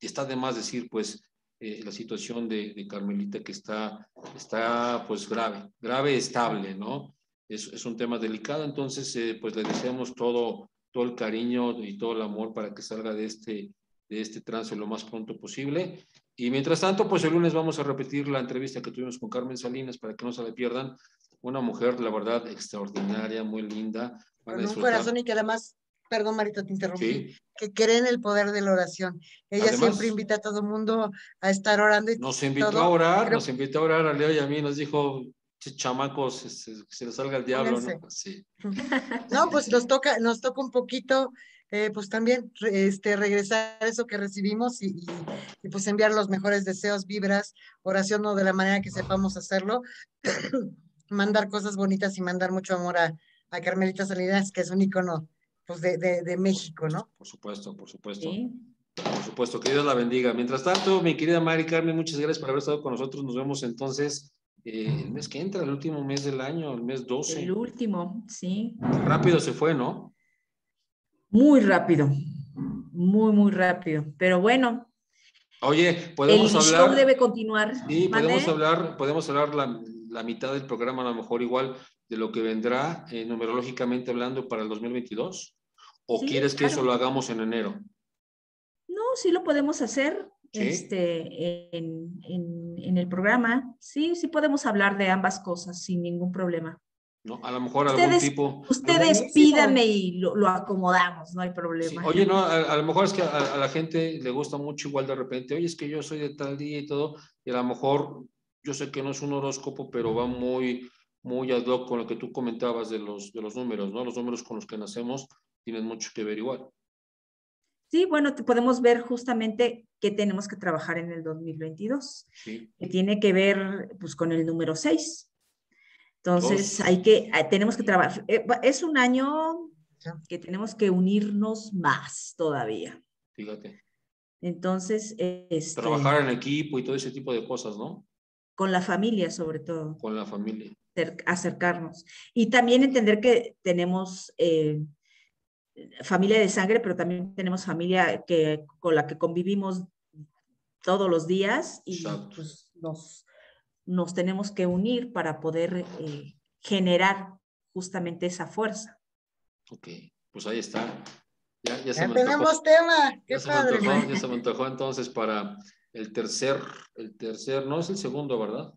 Y está de más decir pues eh, la situación de, de, Carmelita que está, está pues grave, grave, estable, ¿no? Es, es un tema delicado. Entonces eh, pues le deseamos todo, todo el cariño y todo el amor para que salga de este, de este trance lo más pronto posible. Y mientras tanto, pues el lunes vamos a repetir la entrevista que tuvimos con Carmen Salinas para que no se la pierdan. Una mujer, la verdad, extraordinaria, muy linda. Con un corazón y que además, perdón Marita, te interrumpí, que creen el poder de la oración. Ella siempre invita a todo mundo a estar orando. Y nos invitó a orar, nos invitó a orar a Leo y a mí, nos dijo, chamacos, se, se les salga el diablo, ¿no? Sí. No, pues nos toca, nos toca un poquito eh, pues también este, regresar eso que recibimos y, y, pues enviar los mejores deseos, vibras, oración o de la manera que sepamos hacerlo, mandar cosas bonitas y mandar mucho amor a, a Carmelita Salinas, que es un icono pues de, de, México, ¿no? Por supuesto, por supuesto. Por supuesto, que Dios la bendiga. Mientras tanto, mi querida Mari Carmen, muchas gracias por haber estado con nosotros. Nos vemos entonces eh, el mes que entra, el último mes del año, el mes 12. El último, sí. Rápido se fue, ¿no? Muy rápido, muy, muy rápido. Pero bueno. Oye, podemos el hablar. show debe continuar. Sí, podemos hablar, podemos hablar la, la, mitad del programa, a lo mejor igual, de lo que vendrá eh, numerológicamente hablando para el 2022. ¿O quieres que eso lo hagamos en enero? No, sí lo podemos hacer este, en, en, el programa. Sí, sí podemos hablar de ambas cosas sin ningún problema. ¿no? A lo mejor algún tipo. Ustedes pídame y lo, acomodamos, no hay problema. Oye, no, a, lo mejor es que a, la gente le gusta mucho igual de repente, oye, es que yo soy de tal día y todo, y a lo mejor yo sé que no es un horóscopo, pero va muy, muy ad hoc con lo que tú comentabas de los, de los números, ¿no? Los números con los que nacemos tienen mucho que ver igual. Sí, bueno, podemos ver justamente qué tenemos que trabajar en el 2022, que tiene que ver pues con el número 6 entonces, hay que, eh, tenemos que trabajar. Eh, es un año que tenemos que unirnos más todavía. Fíjate. Entonces, este, trabajar en equipo y todo ese tipo de cosas, ¿no? Con la familia, sobre todo. Con la familia. Acercarnos. Y también entender que tenemos eh, familia de sangre, pero también tenemos familia que, con la que convivimos todos los días y pues, nos, nos tenemos que unir para poder eh, generar justamente esa fuerza. Ok, pues ahí está. Ya, ya, ya tenemos tema. Qué ya padre. Se me antojó, ya se me antojó entonces para el tercer, el tercer, no es el segundo, ¿verdad?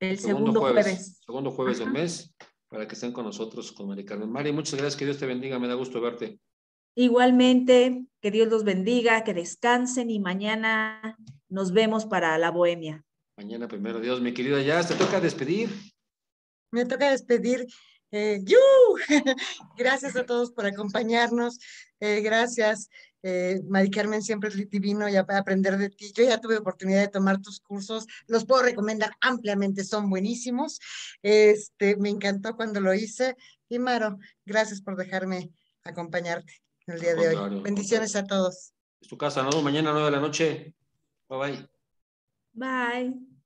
El, segundo, jueves, Segundo jueves del mes, para que estén con nosotros, con Mari Carmen. Mari, muchas gracias, que Dios te bendiga, me da gusto verte. Igualmente, que Dios los bendiga, que descansen y mañana nos vemos para la bohemia. Mañana primero Dios, mi querida ya, te toca despedir. Me toca despedir. Eh, gracias a todos por acompañarnos. Eh, gracias, eh, Mari Carmen, siempre es divino y aprender de ti. Yo ya tuve oportunidad de tomar tus cursos, los puedo recomendar ampliamente, son buenísimos. Este, me encantó cuando lo hice. Y Maro, gracias por dejarme acompañarte el día de hoy. Bendiciones a todos. Es tu casa, ¿no? Mañana, nueve de la noche. Bye bye. Bye.